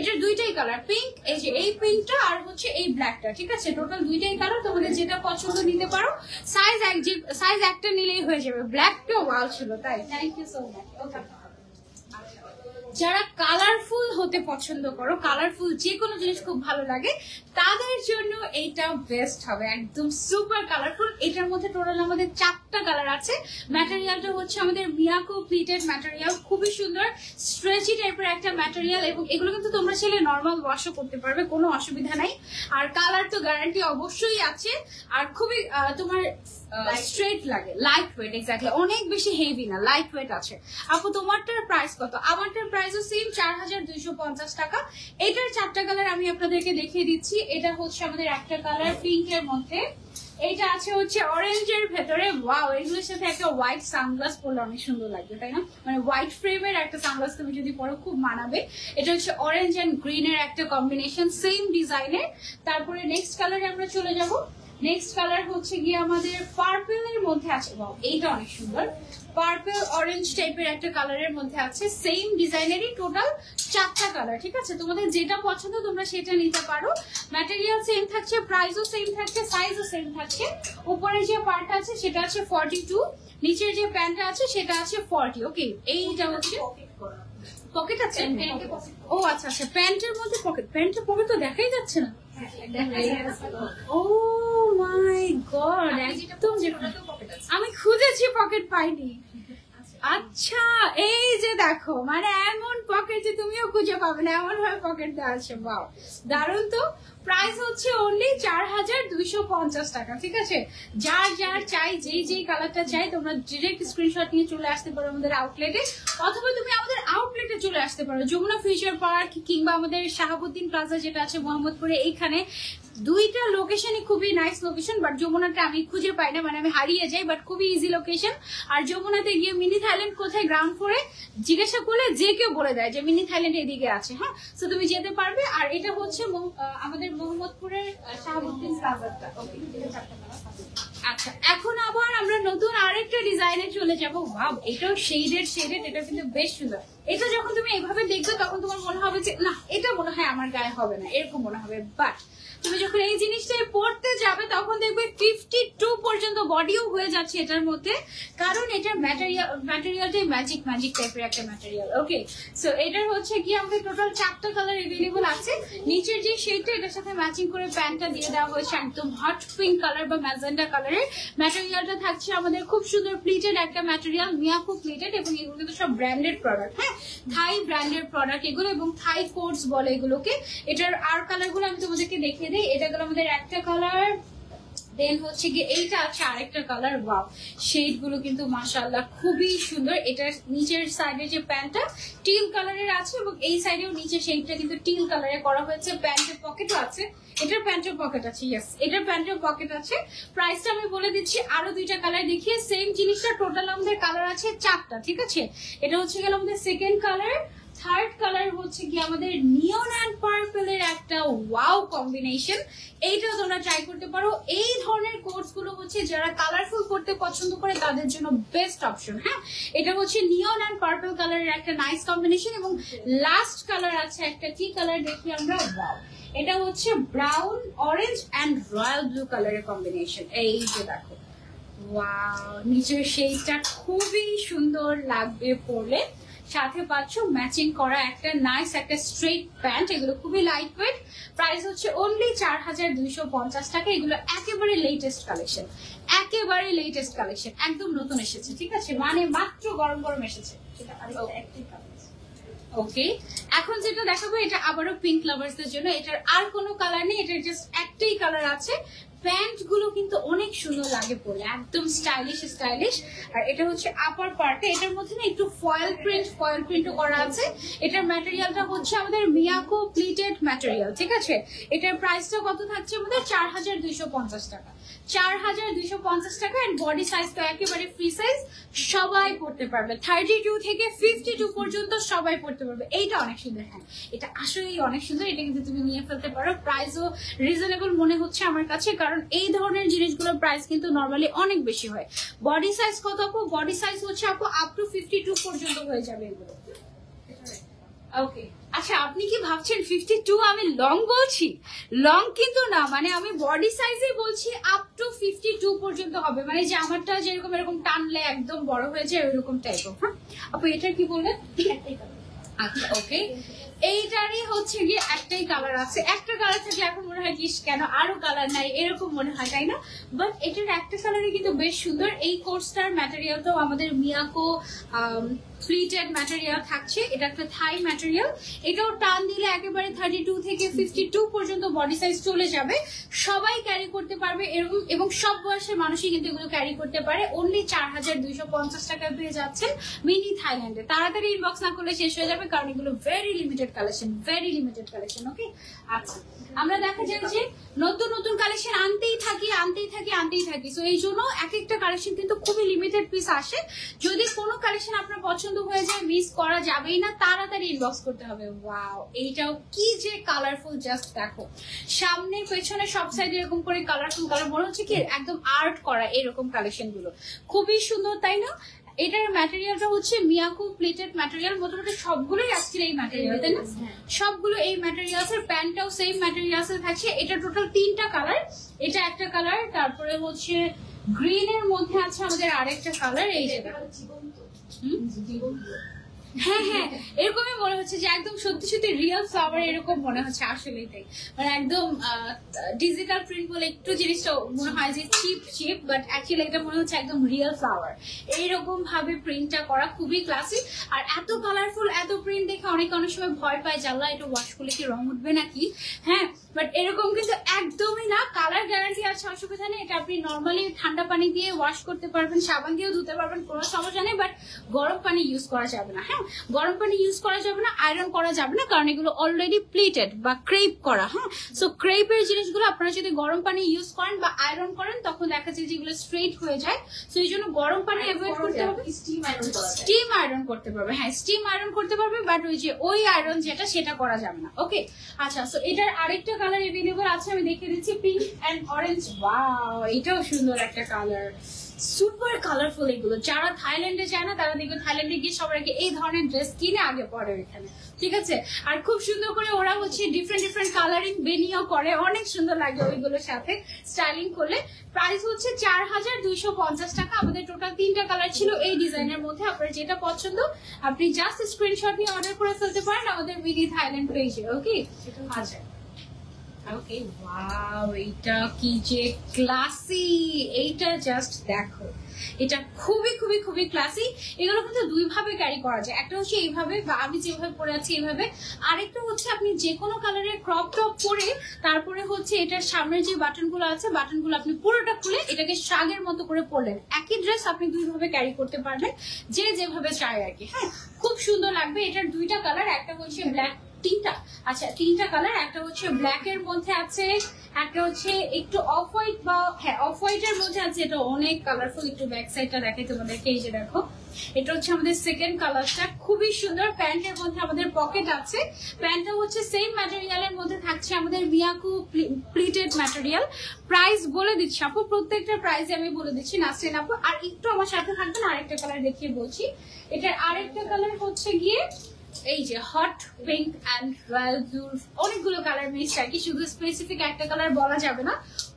এটার দুইটাই কালার পিঙ্ক এই যে এই পিঙ্কটা আর হচ্ছে এই ব্ল্যাকটা ঠিক আছে? টোটাল দুইটাই কালার তোমাদের যেটা পছন্দ নিতে পারো। সাইজ এক যে সাইজ একটা নিলেই হয়ে যাবে। ব্ল্যাকটাও ওয়াও ছিল তাই। Thank you so much okay যারা কালারফুল হতে পছন্দ করো কালারফুল যে কোনো জিনিস খুব ভালো লাগে তাদের জন্য এইটা বেস্ট হবে একদম সুপার কালারফুল এটার মধ্যে টোটাল আমাদের চারটা কালার আছে। ম্যাটেরিয়ালটা হচ্ছে আমাদের মিয়াকো প্লিটেড ম্যাটেরিয়াল খুবই সুন্দর স্ট্রেচি টাইপের একটা ম্যাটেরিয়াল এবং এগুলো কিন্তু তোমরা ছেলে নর্মাল ওয়াশও করতে পারবে কোনো অসুবিধা নাই। আর কালার তো গ্যারান্টি অবশ্যই আছে। আর খুবই তোমার স্ট্রেট লাগে লাইট ওয়েট এক্স্যাক্টলি অনেক বেশি হেভি না লাইট ওয়েট আছে। আপু তোমারটার প্রাইস কত? আমারটার প্রাইসও সেম চার হাজার দুইশো পঞ্চাশ টাকা। এটার চারটা কালার আমি আপনাদেরকে দেখিয়ে দিচ্ছি। এটা হচ্ছে আমাদের একটা কালার পিঙ্ক এর মধ্যে। এটা আছে হচ্ছে অরেঞ্জ এর ভেতরে। ওয়াও এগুলোর সাথে একটা হোয়াইট সানগ্লাস পরলে অনেক সুন্দর লাগবে, তাই না? মানে হোয়াইট ফ্রেম এর একটা সানগ্লাস তুমি যদি পরো, খুব মানাবে। এটা হচ্ছে অরেঞ্জ অ্যান্ড গ্রিন এর একটা কম্বিনেশন সেম ডিজাইনের তারপরে নেক্সট কালারে আমরা চলে যাব। নেক্সট কালার হচ্ছে গিয়ে আমাদের পার্পল এর মধ্যে আছে এইটা অনেক সুন্দর। পার্পল অরেঞ্জ টাইপের একটা কালারের মধ্যে আছে সেম ডিজাইনেরই টোটাল চারটা কালার ঠিক আছে? তোমাদের যেটা পছন্দ তোমরা সেটা নিতে পারো। ম্যাটেরিয়াল সেম থাকছে প্রাইসও সেম থাকছে সাইজও সেম থাকছে। উপরে যে পার্ট আছে সেটা আছে ফর্টি টু নিচের যে প্যান্টটা আছে সেটা আছে ফর্টি ওকে এইটা হচ্ছে পকেট আছে? ও আচ্ছা আচ্ছা প্যান্টের মধ্যে পকেট প্যান্টের পকেট তো দেখাই যাচ্ছে না। ও মাই গড একদম আমি খুঁজেছি পকেট পাইনি। আচ্ছা এই যে দেখো মানে এমন পকেট তুমিও খুঁজে পাবে না, এমন ভাবে পকেট দেওয়া আছে বাও দারুণ তো? প্রাইস হচ্ছে অনলি চার হাজার দুইশো পঞ্চাশ টাকা, ঠিক আছে? যার যার চাই, যেই যেই কালারটা চাই, তোমরা ডিরেক্ট স্ক্রিনশট নিয়ে চলে আসতে পারো আমাদের আউটলেটে অথবা তুমি আমাদের আউটলেটে চলে আসতে পারো। যমুনা ফিউচার পার্ক কিংবা আমাদের শাহাবুদ্দিন প্লাজা যেটা আছে মোহাম্মদপুরে, এইখানে দুইটা লোকেশনই খুবই নাইস লোকেশন বাট যমুনাটা আমি খুঁজে পাই না মানে আমি হারিয়ে যাই বাট খুবই ইজি লোকেশন আর যমুনাতে গিয়ে মিনি থাইল্যান্ড কোথায় গ্রাউন্ড ফ্লোরে জিজ্ঞাসা করলে যে কেউ বলে দেয় যে মিনি থাইল্যান্ড এদিকে আছে হ্যাঁ? সো তুমি যেতে পারবে, আর এটা হচ্ছে আমাদের মোহাম্মদপুরের শাহাবুদ্দিন আচ্ছা এখন আবার আমরা নতুন আরেকটা ডিজাইনে চলে যাব। ভাব এটাও শেডেড শেডেড এটা কিন্তু বেশ সুন্দর। এটা যখন তুমি এইভাবে দেখবে, তখন তোমার মনে হবে যে, না, এটা মনে হয় আমার গায়ে হবে না। এরকম মনে হবে। বাট তুমি যখন এই জিনিসটা পড়তে যাবে, তখন দেখবে ফিফটি টু পর্যন্ত বডিও হয়ে যাচ্ছে এটার মধ্যে। কারণ এটার ম্যাটেরিয়াল ম্যাটেরিয়ালটাই ম্যাজিক ম্যাজিক টাইপের একটা ম্যাটেরিয়াল ওকে সো এটার হচ্ছে কি, আমাদের টোটাল চারটা কালার এভেলেবল আছে। নিচের যে শেডটা এটার সাথে ম্যাচিং করে প্যান্টটা দিয়ে দেওয়া হয়েছে একদম হট পিঙ্ক কালার বা ম্যাজেন্ডা কালারের ম্যাটেরিয়ালটা থাকছে আমাদের খুব সুন্দর প্লিটেড একটা ম্যাটেরিয়াল মিয়াকো প্লিটেড এবং এগুলো কিন্তু সব ব্র্যান্ডেড প্রোডাক্ট হ্যাঁ? থাই ব্র্যান্ডেড প্রোডাক্ট এগুলো এবং থাই কোটস বলে এগুলোকে। এটার আর কালারগুলো আমি তোমাদেরকে দেখিয়ে দিই এটা গেলো আমাদের একটা কালার দেন হচ্ছে গিয়ে এইটা আছে আরেকটা কালার ওয়াও শেডগুলো কিন্তু মাশাআল্লাহ খুবই সুন্দর। এটার নিচের সাইডে যে প্যান্টটা টিল কালারের আছে এবং এই সাইডেও নিচের শেডটা কিন্তু টিল কালারে করা হয়েছে। প্যান্টের পকেটও আছে। এটার প্যান্টের পকেট আছে ইয়েস এটার প্যান্টের পকেট আছে। প্রাইসটা আমি বলে দিচ্ছি, আরও দুইটা কালার দেখিয়ে সেম জিনিসটা টোটাল আমাদের কালার আছে চারটা, ঠিক আছে? এটা হচ্ছে গেল আমাদের সেকেন্ড কালার থার্ড কালার হচ্ছে কি আমাদের নিয়ন অ্যান্ড পার্পলের একটা ওয়াও কম্বিনেশন এইটাও তোমরা ট্রাই করতে পারো। এই ধরনের কোর্সগুলো হচ্ছে যারা কালারফুল করতে পছন্দ করে, তাদের জন্য বেস্ট অপশন হ্যাঁ? এটা হচ্ছে নিয়ন অ্যান্ড পার্পল কালারের একটা নাইস কম্বিনেশন এবং লাস্ট কালার আছে একটা কি কালার দেখি আমরা? ওয়াও এটা হচ্ছে brown orange and royal blue কালারের কম্বিনেশন এই যে দেখো। ওয়াও নিচের শেডটা খুবই সুন্দর লাগবে পরলে। সাথে পাচ্ছ ম্যাচিং করা একটা নাইস একটা স্ট্রেট প্যান্ট এগুলো খুবই লাইট ওয়েট প্রাইস হচ্ছে অনলি চার হাজার দুইশো পঞ্চাশ টাকা। এগুলো একেবারে লেটেস্ট কালেকশন একেবারে লেটেস্ট কালেকশন একদম নতুন এসেছে ঠিক আছে? মানে মাত্র গরম গরম এসেছে। ওকে এখন যেটা দেখাবো এটা আবারও পিঙ্ক লাভার্সদের জন্য। এটার আর কোনো কালার নেই। এটার জাস্ট একটাই কালার আছে। প্যান্টগুলো কিন্তু অনেক সুন্দর লাগে পরে, একদম স্টাইলিশ স্টাইলিশ আর এটা হচ্ছে আপার পার্টে এটার মধ্যে না একটু ফয়েল প্রিন্ট ফয়েল প্রিন্টও করা আছে। এটার ম্যাটেরিয়ালটা হচ্ছে আমাদের মিয়াকো প্লিটেড ম্যাটেরিয়াল ঠিক আছে? এটার প্রাইসটা কত থাকছে আমাদের? চার হাজার দুইশো পঞ্চাশ টাকা। চার হাজার দুইশো পঞ্চাশ টাকা এন্ড বডি সাইজ তো একেবারে ফ্রি সাইজ সবাই পড়তে পারবে। থার্টি টু থেকে ফিফটি টু পর্যন্ত সবাই পড়তে পারবে। অনেক সুন্দর হ্যাঁ। এটা আসলেই অনেক সুন্দর কিন্তু তুমি নিয়ে ফেলতে পারো। রিজনেবল মনে হচ্ছে আমার কাছে, কারণ এই ধরনের জিনিসগুলোর প্রাইস কিন্তু নর্মালি অনেক বেশি হয়। বডি সাইজ কত আপু? বডি সাইজ হচ্ছে আপু আপ টু ফিফটি টু পর্যন্ত হয়ে যাবে এগুলো। ওকে আচ্ছা আপনি কি ভাবছেন ফিফটি টু আমি লং বলছি? লং কিন্তু না মানে আমি বডি সাইজে বলছি আপ টু ফিফটি টু পর্যন্ত হবে। মানে যে আমারটা যেরকম এরকম টানলে একদম বড় হয়ে যায় ওইরকম টাইপের হ্যাঁ? আপু এটা কি বললেন? আচ্ছা ওকে এইটারই হচ্ছে গিয়ে একটাই কালার আছে। একটা কালার থাকলে এখন মনে হয় কি কেন আরও কালার নাই এরকম মনে হয় তাই না? বাট এটার একটা কালারে কিন্তু বেশ সুন্দর। এই কোর্সটার ম্যাটেরিয়ালটাও আমাদের মিয়াকো প্লিটেড ম্যাটেরিয়াল থাকছে, এটা একটা থাই ম্যাটেরিয়াল এটাও টান দিলে একেবারে থার্টি টু থেকে ফিফটি টু পর্যন্ত বডি সাইজ চলে যাবে। সবাই ক্যারি করতে পারবে এরকম, এবং সব বয়সের মানুষই কিন্তু এগুলো ক্যারি করতে পারে। অনলি চার হাজার দুইশো পঞ্চাশ টাকায় পেয়ে যাচ্ছেন মিনি থাইল্যান্ডে তাড়াতাড়ি ইনবক্স না করলে শেষ হয়ে যাবে, কারণ এগুলো very limited collection very limited collection okay আচ্ছা আমরা দেখা যায় যে নতুন নতুন কালেকশন আনতেই থাকি আনতেই থাকি আনতেই থাকি। সো এই জন্য এক একটা কালেকশন কিন্তু খুবই লিমিটেড পিস আসে। যদি কোনো কালেকশন আপনার পছন্দ হয়ে যায় মিস করা যাবেই না তাড়াতাড়ি ইনবক্স করতে হবে। ওয়াও এইটাও কি যে কালারফুল জাস্ট দেখো। সামনে পেছনে সব সাইডে এরকম করে কালারফুল কালার মনে হচ্ছে কি একদম আর্ট করা এরকম কালেকশনগুলো। খুবই সুন্দর তাই না? এটার ম্যাটেরিয়ালটা হচ্ছে মিয়াকু প্লেটেড ম্যাটেরিয়াল মোটামুটি সবগুলোই আসছিল এই ম্যাটেরিয়াল তাই না? সবগুলো এই ম্যাটেরিয়ালস এর প্যান্টটাও সেম ম্যাটেরিয়ালস এর থাকছে। এটা টোটাল তিনটা কালার এটা একটা কালার তারপরে হচ্ছে গ্রিন এর মধ্যে আছে আমাদের আরেকটা কালার এই যে? হ্যাঁ হ্যাঁ এরকমই মনে হচ্ছে যে একদম সত্যি সত্যি রিয়েল ফ্লাওয়ার এরকম মনে হচ্ছে আসলেই তাই। মানে একদম ডিজিটাল প্রিন্ট বলে একটু জিনিসটা মনে হয় যে চিপ চিপ বাট অ্যাকচুয়ালি এটা মনে হচ্ছে একদম রিয়েল ফ্লাওয়ার এইরকম ভাবে প্রিন্টটা করা খুবই ক্লাসিক আর এত কালারফুল এত প্রিন্ট দেখে অনেক অনেক সময় ভয় পায় জানলা এটা ওয়াশ করলে কি রং উঠবে নাকি? হ্যাঁ বাট এরকম কিন্তু একদমই না। কালার গ্যারান্টি আছে অসুবিধা নেই এটা আপনি নর্মালি ঠান্ডা পানি দিয়ে ওয়াশ করতে পারবেন সাবান দিয়েও ধুতে পারবেন কোনো সমস্যা নেই বাট গরম পানি ইউজ করা যাবে না হ্যাঁ? গরম পানি ইউজ করা যাবে না আয়রন করা যাবে না কারণ এগুলো অলরেডি প্লেটেড বা ক্রেপ করা হ্যাঁ? সো ক্রেপের জিনিসগুলো আপনারা যদি গরম পানি ইউজ করেন বা আয়রন করেন তখন দেখা যায় যেগুলো স্ট্রেট হয়ে যায়। সো এই জন্য গরম পানি অ্যাভয়েড করতে হবে। স্টিম আয়রন স্টিম আয়রন করতে পারবে হ্যাঁ স্টিম আয়রন করতে পারবে বাট ওই যে ওই আয়রন যেটা সেটা করা যাবে না ওকে আচ্ছা সো এটার আরেকটা কালার এভেলেবল আছে আমি দেখে দিচ্ছি। পিঙ্ক এন্ড অরেঞ্জ ওয়াও এটাও সুন্দর একটা কালার সুপার কালারফুল এগুলো। যারা থাইল্যান্ডে যায় না তারা দেখবে থাইল্যান্ডে গিয়ে সবার আগে এই ধরনের ড্রেস কিনে আগে পরে এখানে। ঠিক আছে? আর খুব সুন্দর করে ওরা হচ্ছে ডিফারেন্ট ডিফারেন্ট কালারিং বেনিও করে। অনেক সুন্দর লাগে ওইগুলোর সাথে স্টাইলিং করলে। প্রাইস হচ্ছে চার হাজার দুইশো পঞ্চাশ টাকা। আমাদের টোটাল তিনটা কালার ছিল এই ডিজাইনের মধ্যে। আপনার যেটা পছন্দ আপনি জাস্ট স্ক্রিনশট নিয়ে অর্ডার করে ফেলতে পারেন আমাদের মিনি থাইল্যান্ড পেজে ওকে আচ্ছা। ওকে ওয়াও এইটা কি যে ক্লাসি এইটা জাস্ট দেখো। এটা খুবই খুবই খুবই ক্লাসি এগুলো কিন্তু দুই ভাবে ক্যারি করা যায়। একটা হচ্ছে এইভাবে, বা আমি যেভাবে পরে আছি এইভাবে আরেকটা হচ্ছে আপনি যে কোনো কালারের ক্রপ টপ পরে, তারপরে হচ্ছে এটার সামনের যে বাটনগুলো আছে বাটনগুলো আপনি পুরোটা খুলে এটাকে শাগের মতো করে পরলেন। একই ড্রেস আপনি দুইভাবে ক্যারি করতে পারবেন, যে যেভাবে চায় আর কি হ্যাঁ? খুব সুন্দর লাগবে। এটার দুইটা কালার একটা হচ্ছে ব্ল্যাক তিনটা। আচ্ছা তিনটা কালার একটা হচ্ছে ব্ল্যাক এর মধ্যে আছে, একটা হচ্ছে একটু অফ হোয়াইট বা হ্যাঁ অফ হোয়াইট এর মধ্যে আছে, এটা অনেক কালারফুল একটু ব্যাক সাইডটা দেখাই তোমাদেরকে, এই যে দেখো। এটা হচ্ছে আমাদের সেকেন্ড কালারটা খুবই সুন্দর প্যান্টের মধ্যে আমাদের পকেট আছে। প্যান্টটা হচ্ছে সেম ম্যাটেরিয়ালের মধ্যে থাকছে আমাদের মিয়াকু প্লিটেড ম্যাটেরিয়াল প্রাইস বলে দিচ্ছি, আপু, প্রত্যেকটা প্রাইস আমি বলে দিচ্ছি নাসরিন আপু। আর একটু আমার সাথে থাকবেন, আরেকটা কালার দেখিয়ে বলছি। এটার আরেকটা কালার হচ্ছে গিয়ে এই যে hot pink and royal blue অনেকগুলো কালার মিক্স আর কি, শুধু স্পেসিফিক একটা কালার বলা যাবে না।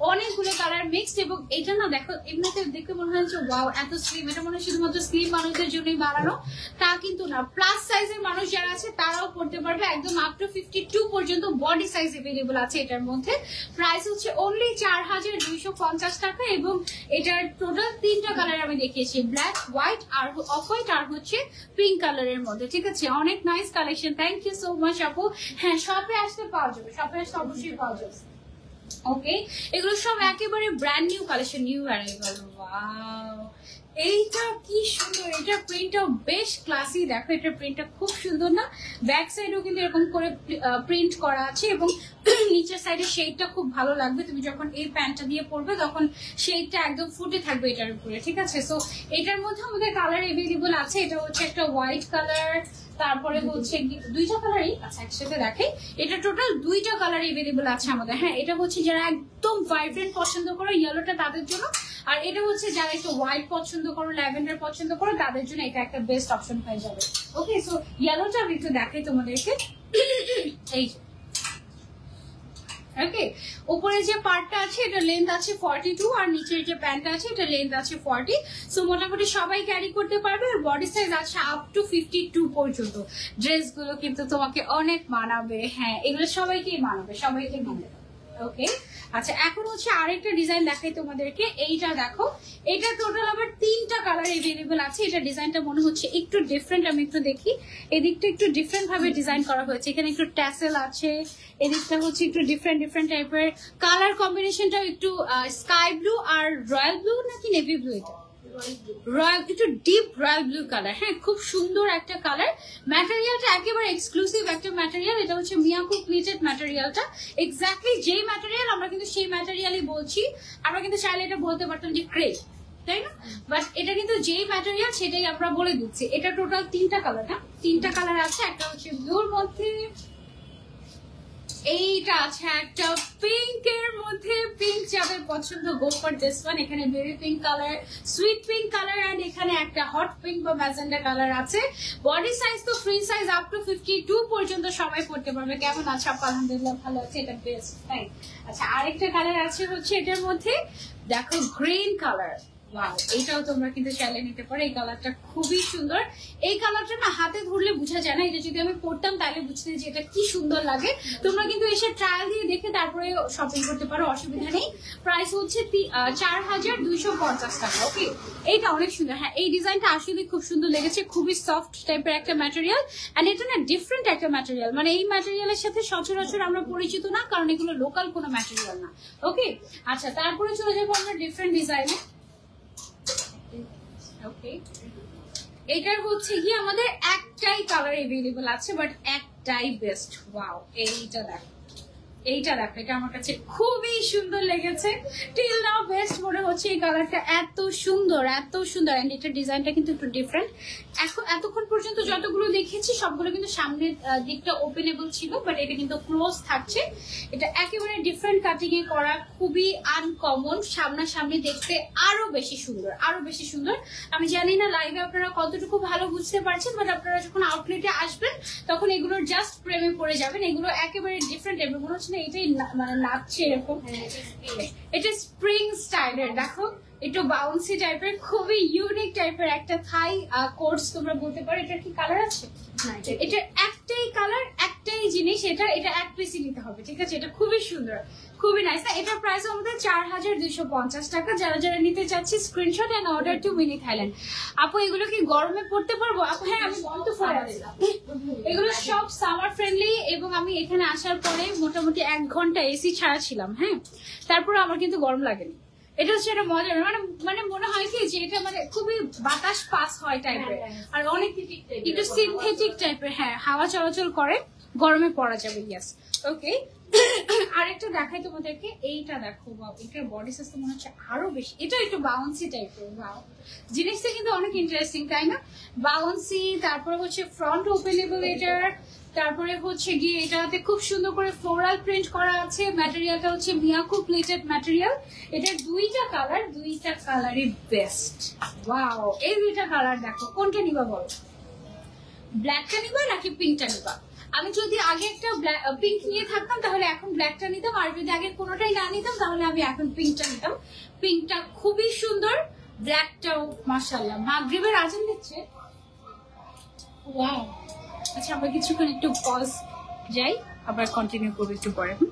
অনেকগুলো কালার মিক্সড এবং এটা না দেখো, এমনিতে দেখতে মনে হয় যে ওয়াও এত স্লিম এটা মনে হয় শুধুমাত্র স্লিম মানুষদের জন্যই বানানো। তা কিন্তু না। প্লাস সাইজের মানুষ যারা আছে, তারাও পড়তে পারবে। একদম আপ টু ফিফটি টু পর্যন্ত বডি সাইজ এভেলেবল আছে এটার মধ্যে। প্রাইস হচ্ছে অনলি চার হাজার দুইশো পঞ্চাশ টাকা এবং এটার টোটাল তিনটা কালার আমি দেখিয়েছি। ব্ল্যাক হোয়াইট আর অফ হোয়াইট আর হচ্ছে পিঙ্ক কালারের মধ্যে। ঠিক আছে? অনেক nice collection thank you so much আপু। হ্যাঁ শপে আসতে পাওয়া যাবে। শপে আসতে অবশ্যই পাওয়া যাবে। ওকে এগুলো সব একেবারে brand new collection new arrival wow এইটা কি সুন্দর, এটা প্রিন্টটা বেশ ক্লাসি দেখো এটা প্রিন্টটা খুব সুন্দর না? ব্যাক সাইডেও কিন্তু এরকম করে প্রিন্ট করা আছে এবং নিচের সাইডে শেডটা খুব ভালো লাগবে। তুমি যখন এই প্যান্টটা দিয়ে পরবে, তখন শেডটা একদম ফুটে থাকবে এটার উপরে, ঠিক আছে? সো এটার মধ্যে আমাদের কালার এভেলেবল আছে। এটা হচ্ছে একটা হোয়াইট কালার তারপরে হচ্ছে দুইটা কালারই আচ্ছা একসাথে দেখে। এটা টোটাল দুইটা কালার এভেলেবল আছে আমাদের। হ্যাঁ এটা হচ্ছে যারা একদম ভাইব্রেন্ট পছন্দ করো ইয়েলোটা তাদের জন্য। আর এটা হচ্ছে যারা একটু হোয়াইট পছন্দ করো ল্যাভেন্ডার পছন্দ করো, তাদের জন্য এটা একটা বেস্ট অপশন হয়ে যাবে। ওকে সো ইয়েলোটা আমি একটু দেখাই তোমাদেরকে। এই ওকে উপরে যে পার্টটা আছে, এটা লেন্থ আছে ফর্টি টু আর নিচের যে প্যান্টটা আছে, এটা লেন্থ আছে ফর্টি সো মোটামুটি সবাই ক্যারি করতে পারবে আর বডি সাইজ আছে আপ টু ফিফটি টু পর্যন্ত। ড্রেসগুলো কিন্তু তোমাকে অনেক মানাবে। হ্যাঁ এগুলো সবাইকেই মানাবে, সবাইকে মানাবে। ওকে আচ্ছা এখন হচ্ছে আরেকটা ডিজাইন দেখাই তোমাদেরকে। এইটা দেখো, এটা টোটাল আবার তিনটা কালার এভেলেবেল আছে। এটা ডিজাইনটা মনে হচ্ছে একটু ডিফারেন্ট আমি একটু দেখি। এদিকটা একটু ডিফারেন্ট ভাবে ডিজাইন করা হয়েছে। এখানে একটু ট্যাসেল আছে, এদিকটা হচ্ছে একটু ডিফারেন্ট ডিফারেন্ট টাইপের কালার কম্বিনেশনটাও একটু স্কাই ব্লু আর রয়্যাল ব্লু নাকি নেভি ব্লু এটা? রয়্যাল একটু ডিপ রয়্যাল ব্লু কালার হ্যাঁ খুব সুন্দর একটা কালার ম্যাটেরিয়ালটা একেবারে এক্সক্লুসিভ একটা ম্যাটেরিয়াল এটা হচ্ছে মিয়াকু প্লিটেড ম্যাটেরিয়ালটা এক্স্যাক্টলি যেই ম্যাটেরিয়াল আমরা কিন্তু সেই ম্যাটেরিয়ালই বলছি। আমরা কিন্তু চাইলে এটা বলতে পারতাম যে ক্রেপ তাই না? বাট এটা কিন্তু যেই ম্যাটেরিয়াল সেটাই আমরা বলে দিচ্ছি। এটা টোটাল তিনটা কালার না? তিনটা কালার আছে। একটা হচ্ছে ব্লুর মধ্যে এইটা আছে একটা পিঙ্ক এর মধ্যে পিঙ্ক যাদের পছন্দ গো ফর দিস ওয়ান এখানে baby pink colour sweet pink colour and এখানে একটা হট পিঙ্ক বা ম্যাজেন্ডা কালার আছে। বডি সাইজ তো free size up to fifty two পর্যন্ত সবাই পড়তে পারবে। কেমন আছে? আপু আলহামদুলিল্লাহ ভালো আছে, এটা বেস্ট তাই আচ্ছা আরেকটা কালার আছে হচ্ছে এটার মধ্যে। দেখো গ্রিন কালার ওয়াও এইটাও তোমরা কিন্তু চাইলে নিতে পারো। এই কালারটা খুবই সুন্দর। এই কালারটা না হাতে ধরলে বোঝা যায় না। এটা যদি আমি পরতাম, তাহলে বুঝতে যে এটা কি সুন্দর লাগে। তোমরা কিন্তু এসে ট্রায়াল দিয়ে দেখে তারপরে শপিং করতে পারো, অসুবিধা নেই। প্রাইস হচ্ছে চার হাজার দুইশো পঞ্চাশ টাকা ওকে এইটা অনেক সুন্দর। হ্যাঁ এই ডিজাইনটা আসলে খুব সুন্দর লেগেছে। খুবই সফট টাইপের একটা ম্যাটেরিয়াল অ্যান্ড এটা না ডিফারেন্ট একটা ম্যাটেরিয়াল মানে এই ম্যাটেরিয়ালের সাথে সচরাচর আমরা পরিচিত না, কারণ এগুলো লোকাল কোনো ম্যাটেরিয়াল না ওকে আচ্ছা তারপরে চলে যাব আমরা ডিফারেন্ট ডিজাইনে ওকে এটার হচ্ছে কি আমাদের একটাই কালার এভেলেবল আছে বাট একটাই বেস্ট ওয়াও এইটা দেখো। এইটা দেখো, এটা আমার কাছে খুবই সুন্দর লেগেছে। টিল নাও বেস্ট মনে হচ্ছে এই কালারটা এত সুন্দর এত সুন্দর। এন্ড এটার ডিজাইনটা কিন্তু একটু ডিফারেন্ট এখন, এতক্ষণ পর্যন্ত যতগুলো দেখেছি, সবগুলো কিন্তু সামনের দিকটা ওপেনেবল ছিল বাট এটা কিন্তু ক্লোজ থাকছে। এটা একেবারে ডিফারেন্ট কাটিং এ করা, খুবই আনকমন সামনাসামনি দেখতে আরও বেশি সুন্দর, আরও বেশি সুন্দর। আমি জানি না লাইভে আপনারা কতটুকু ভালো বুঝতে পারছেন বাট আপনারা যখন আউটলেটে আসবেন, তখন এগুলোর জাস্ট প্রেমে পড়ে যাবেন। এগুলো একেবারে ডিফারেন্ট মনে হচ্ছে না এটাই মানে নাচছে এরকম। এটা স্প্রিং স্টাইলের দেখো একটু বাউন্সি টাইপের খুবই ইউনিক টাইপের একটা থাই কোর্স তোমরা বলতে পারো। এটা কি কালার আছে? এটা একটাই কালার একটাই জিনিস এটা এটা এক পিসি নিতে হবে ঠিক আছে? এটা খুবই সুন্দর খুবই নাইস এটার প্রাইস আমাদের চার হাজার দুইশো পঞ্চাশ টাকা। যারা যারা নিতে চাচ্ছি screenshot and order to mini Thailand আপু এগুলো কি গরমে পড়তে পারব? আপু হ্যাঁ আমি বন্ধ করে এগুলো সব সামার ফ্রেন্ডলি এবং আমি এখানে আসার পরে মোটামুটি এক ঘণ্টা এসি ছাড়া ছিলাম হ্যাঁ? তারপরে আমার কিন্তু গরম লাগেনি। এটা হচ্ছে একটা মজার মানে মানে মনে হয় কি যে এটা মানে খুবই বাতাস পাস হয় টাইপের আর অনেক একটু সিনথেটিক টাইপের হ্যাঁ হাওয়া চলাচল করে। গরমে পরা যাবে ইয়াস ওকে আরেকটা দেখাই তোমাদেরকে, এইটা দেখো বাবা এটার বডি সাইজ তো মনে হচ্ছে আরও বেশি। এটা একটু বাউন্সি টাইপের বাও জিনিসটা কিন্তু অনেক ইন্টারেস্টিং তাই না? বাউন্সি তারপরে হচ্ছে ফ্রন্ট ওপেনেবল এটার, তারপরে হচ্ছে গিয়ে এটাতে খুব সুন্দর করে ফ্লোরাল প্রিন্ট করা আছে। ম্যাটেরিয়ালটা হচ্ছে মিয়াকু প্লেটেড ম্যাটেরিয়াল এটার দুইটা কালার দুইটা কালারই বেস্ট ওয়াও এই দুইটা কালার দেখো, কোনটা নিবা বলো? ব্ল্যাকটা নিবা নাকি পিঙ্কটা নিবা? আমি যদি আগে একটা পিঙ্ক নিয়ে থাকতাম, তাহলে এখন ব্ল্যাকটা নিতাম, আর যদি আগে কোনোটাই না নিতাম, তাহলে আমি এখন পিঙ্কটা নিতাম। পিঙ্কটা খুবই সুন্দর ব্ল্যাকটাও মাসাল্লাহ মাগরিবের আজান দিচ্ছে। আচ্ছা আমরা কিছুক্ষণ একটু পজ যাই, আবার কন্টিনিউ করব একটু পরে। হুম?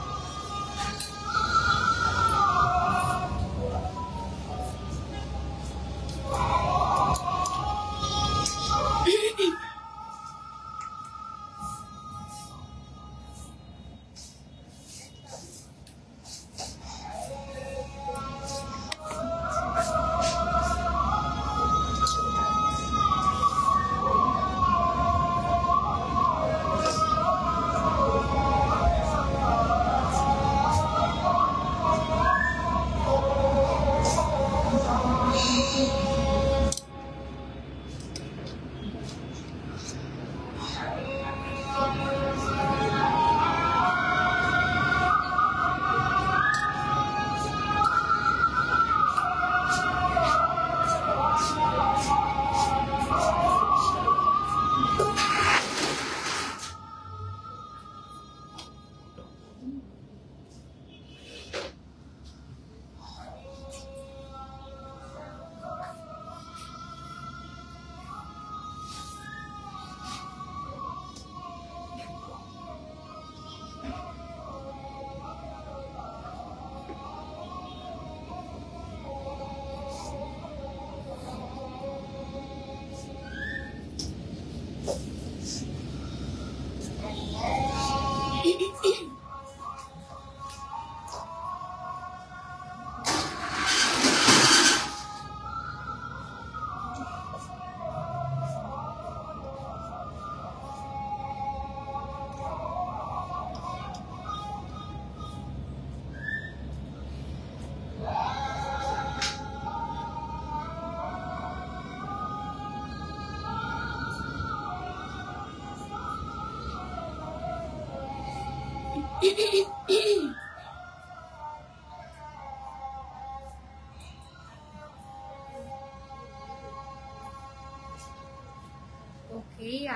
ওকে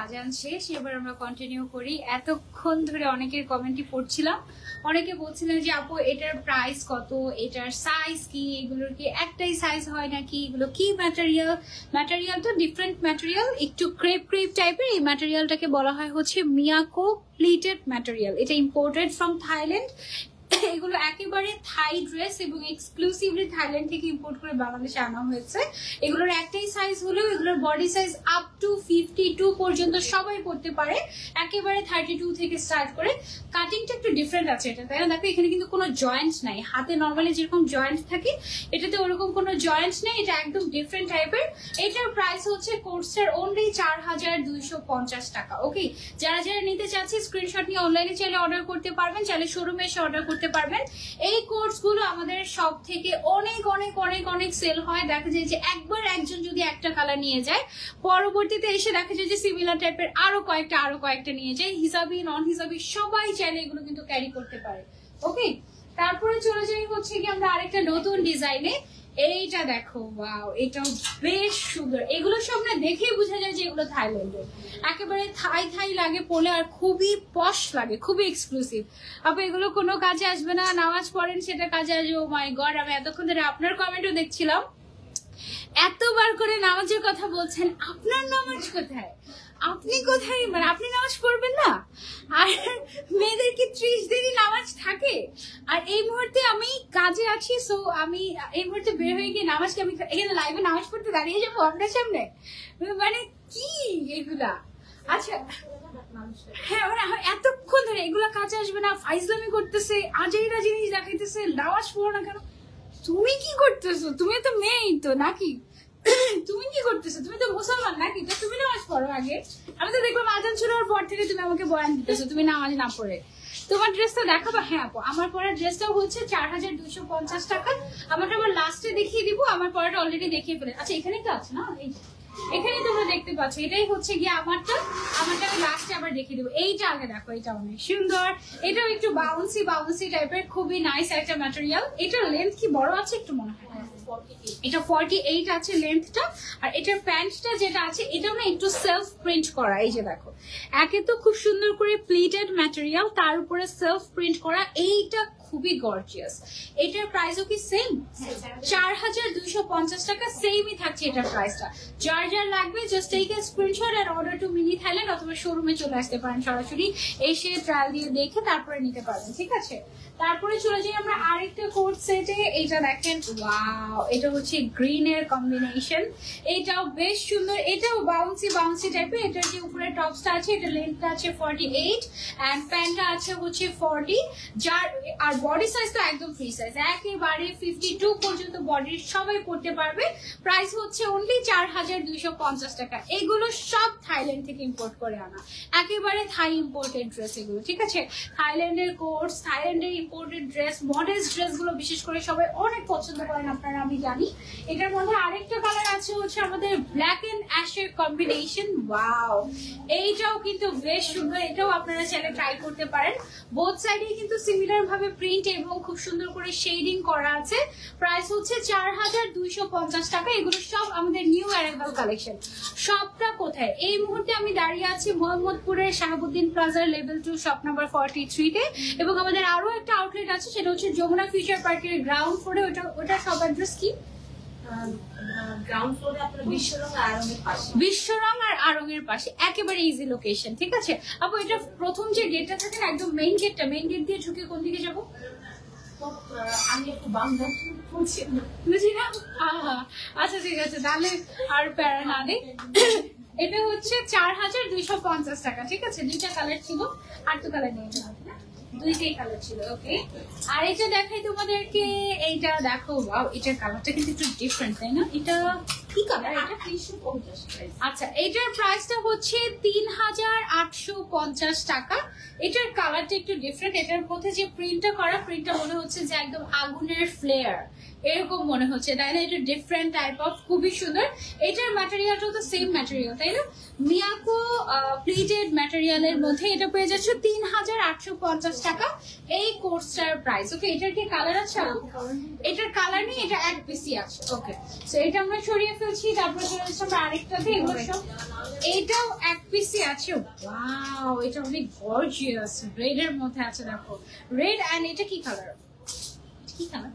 আজান শেষ। এবার আমরা কন্টিনিউ করি। এতক্ষণ ধরে অনেকের কমেন্টই পড়ছিলাম। অনেকে বলছিলেন যে, আপু, এটার প্রাইস কত? এটার সাইজ কি? এগুলোর কি একটাই সাইজ হয় নাকি? এগুলো কি ম্যাটেরিয়াল ম্যাটেরিয়াল তো ডিফারেন্ট ম্যাটেরিয়াল একটু ক্রেপ ক্রেপ টাইপের এই ম্যাটেরিয়ালটাকে বলা হয় হচ্ছে মিয়াকো প্লিটেড ম্যাটেরিয়াল এটা ইম্পোর্টেড ফ্রম থাইল্যান্ড এগুলো একেবারে থাই ড্রেস এবং এক্সক্লুসিভলি থাইল্যান্ড থেকে ইম্পোর্ট করে বাংলাদেশে আনা হয়েছে। এগুলোর একটাই সাইজ হলেও এগুলোর body size up to fifty two পর্যন্ত সবাই পড়তে পারে। একেবারে থার্টি টু থেকে স্টার্ট করে। কাটিংটা একটু ডিফারেন্ট আছে এটা, তাই না? দেখো, এখানে কিন্তু কোনো জয়েন্ট নাই। হাতে নর্মালি যেরকম জয়েন্ট থাকে, এটাতে ওরকম কোনো জয়েন্ট নেই। এটা একদম ডিফারেন্ট টাইপের এটার প্রাইস হচ্ছে কোর্সের অনলি চার হাজার দুইশো পঞ্চাশ টাকা ওকে যারা যারা নিতে চাচ্ছি স্ক্রিনশট নিয়ে অনলাইনে চাইলে অর্ডার করতে পারবেন। চাইলে শোরুমে এসে অর্ডার করতে পারবেন। এই কোর্সগুলো আমাদের সব থেকে অনেক অনেক অনেক অনেক সেল হয়। দেখা যায় যে একবার একজন যদি একটা কালার নিয়ে যায়, পরবর্তীতে এসে দেখা যায় যে সিমিলার টাইপের আরও কয়েকটা আরও কয়েকটা নিয়ে যায়। হিসাবি নন হিসাবি সবাই চাইলে এগুলো কিন্তু ক্যারি করতে পারে। ওকে তারপরে চলে যাই হচ্ছে কি আমরা আরেকটা নতুন ডিজাইনে এইটা দেখো ওয়াও এটাও বেশ সুন্দর। এগুলো সব না দেখেই বোঝা যায় যে এগুলো থাইল্যান্ডের। একেবারে থাই থাই লাগে পড়লে আর খুবই পশ লাগে, খুবই এক্সক্লুসিভ আপু এগুলো কোনো কাজে আসবে না, নামাজ পড়েন, সেটা কাজে আসবে। ও মাই গড আমি এতক্ষণ ধরে আপনার কমেন্টও দেখছিলাম। এতবার করে নামাজের কথা বলছেন, আপনার নামাজ কোথায়? আপনি কোথায়? মানে আপনি নামাজ পড়বেন না? আর মেয়েদের কি ত্রিশ দিনই নামাজ থাকে। আর এই মুহূর্তে আমি কাজে আছি সো আমি এই মুহূর্তে বের হয়ে গিয়ে নামাজকে আমি এখানে লাইভে নামাজ পড়তে দাঁড়িয়ে যাব আপনার সামনে? মানে কি এগুলা? আচ্ছা হ্যাঁ মানে এতক্ষণ ধরে এগুলা কাজে আসবে না, ফাইজলামি করতেছে, আজাইরা জিনিস দেখাইতেছে, নামাজ পড়ো না কেন? তুমি কি করতেছো? তুমি তো মেয়েই তো, নাকি? তুমি কি করতেছো, তুমি তো মুসলমান নাকি? তো তুমি নামাজ পড়ো আগে। আমি তো দেখলাম আজান শুরু হওয়ার পর থেকে তুমি আমাকে বয়ান দিতেছো, তুমি নামাজ না পড়ে। তোমার ড্রেসটা দেখাবো? হ্যাঁ আপু, আমার পরের ড্রেসটাও হচ্ছে চার হাজার দুইশো পঞ্চাশ টাকা। আমারটা আবার লাস্টে দেখিয়ে দিব, আমার পরেটা অলরেডি দেখিয়ে ফেলে আচ্ছা এখানেই তো আছে না? এই। এখানে তোমরা দেখতে পাচ্ছ, এটাই হচ্ছে গিয়ে আমারটা। আমারটা আমি লাস্টে আবার দেখিয়ে দেবো। এইটা আগে দেখো এটা অনেক সুন্দর। এটাও একটু বাউন্সি বাউন্সি টাইপের খুবই নাইস একটা ম্যাটেরিয়াল এটার লেন্থ কি বড় আছে একটু মনে হয়? এটা ফর্টি এইট আছে লেন্থটা আর এটার প্যান্টটা যেটা আছে এটা না একটু সেলফ প্রিন্ট করা, এই যে দেখো। একে তো খুব সুন্দর করে প্লিটেড ম্যাটেরিয়াল তার উপরে সেলফ প্রিন্ট করা, এইটা খুবই গর্জিয়াস এটার প্রাইসও কি সেম চার হাজার দুইশো পঞ্চাশ টাকা সেমই থাকছে এটার প্রাইসটা যার যার লাগবে জাস্ট টেক এ স্ক্রিনশট আর অর্ডার টু মিনি থাইল্যান্ড অথবা শোরুমে চলে আসতে পারেন সরাসরি। এসে ট্রায়াল দিয়ে দেখে তারপরে নিতে পারবেন ঠিক আছে? তারপরে চলে যাই আমরা আরেকটা কোর্স সেটে এটা দেখেন ওয়াও এটা হচ্ছে গ্রিন এর কম্বিনেশন এটাও বেশ সুন্দর এটাও বাউন্সি বাউন্সি টাইপের এটার যে উপরে টপসটা আছে এটা লেন্থটা আছে ফর্টি এইট অ্যান্ড প্যান্টটা আছে হচ্ছে ফর্টি যার আর বডি সাইজ তো একদম ফ্রি সাইজ একেবারে ফিফটি টু পর্যন্ত বডির সবাই পড়তে পারবে। প্রাইস হচ্ছে অনলি চার হাজার দুইশো পঞ্চাশ টাকা। এগুলো সব থাইল্যান্ড থেকে ইম্পোর্ট করে আনা। একেবারে থাই ইম্পোর্টেড ড্রেস এগুলো, ঠিক আছে? থাইল্যান্ডের কোর্স থাইল্যান্ডের ইম্পোর্টেড ড্রেস মডেস্ট ড্রেসগুলো বিশেষ করে সবাই অনেক পছন্দ করেন, আপনারা আমি জানি। এটার মধ্যে আরেকটা কালার আছে, হচ্ছে আমাদের ব্ল্যাক এন্ড অ্যাশের কম্বিনেশন ওয়াও এইটাও কিন্তু বেশ সুন্দর, এটাও আপনারা চাইলে ট্রাই করতে পারেন। বোথ সাইডে কিন্তু সিমিলার ভাবে প্রিন্ট এবং খুব সুন্দর করে শেডিং করা আছে। প্রাইস হচ্ছে চার হাজার দুইশো পঞ্চাশ টাকা। এগুলো সব আমাদের নিউ অ্যারাইভাল কালেকশন সবটা কোথায়? এই মুহূর্তে আমি দাঁড়িয়ে আছি মোহাম্মদপুরের শাহাবুদ্দিন প্লাজার level two shop number forty থ্রিতে এবং আমাদের আরও একটা আউটলেট আছে, সেটা হচ্ছে যমুনা ফিউচার পার্কের গ্রাউন্ড ফ্লোরে ওটা ওটা সব অ্যাড্রেস কি? বিশ্বরং আর আর পাশে একেবারে ইজি লোকেশন ঠিক আছে? আপু এটা প্রথম যে গেটটা থাকে না একদম মেইন গেটটা মেইন গেট দিয়ে ঢুকে কোন দিকে যাব? আমি একটু বুঝি না? আচ্ছা ঠিক আছে তাহলে আর প্যারা না দে এটা হচ্ছে চার হাজার দুইশো পঞ্চাশ টাকা ঠিক আছে? দুইটা কালার ছিল আর তো কালার নেই না দুইটাই কালার ছিল ওকে আর এটা দেখাই তোমাদেরকে এইটা দেখো ওয়াও এটার কালারটা কিন্তু একটু ডিফারেন্ট তাই না? এটা কি কালার এটা? তিনশো পঞ্চাশ প্রাইস আচ্ছা এটার প্রাইসটা হচ্ছে তিন হাজার আটশো পঞ্চাশ টাকা। এটার কালারটা একটু ডিফারেন্ট এটার মধ্যে যে প্রিন্টটা করা প্রিন্টটা মনে হচ্ছে যে একদম আগুনের ফ্লেয়ার এরকম মনে হচ্ছে, তাই না? এটা ডিফারেন্ট টাইপ অফ খুবই সুন্দর। এটার ম্যাটেরিয়ালটাও তো সেম ম্যাটেরিয়াল তাই না? মিয়াকো প্লিটেড ম্যাটেরিয়ালের মধ্যে এটা পেয়ে যাচ্ছে তিন হাজার আটশো পঞ্চাশ টাকা। এই কোর্সটার প্রাইস ওকে এটার কি কালার আছে এটার কালার নেই, এটা এক পিসি আছে ওকে সো এটা আমরা সরিয়ে ফেলছি, তারপর চলে যাচ্ছি আমরা এক পিসি আছে ওয়াও এটা অনেক গর্জিয়াস রেড এর মধ্যে আছে, দেখো। রেড এন্ড এটা কি কালার কি কালার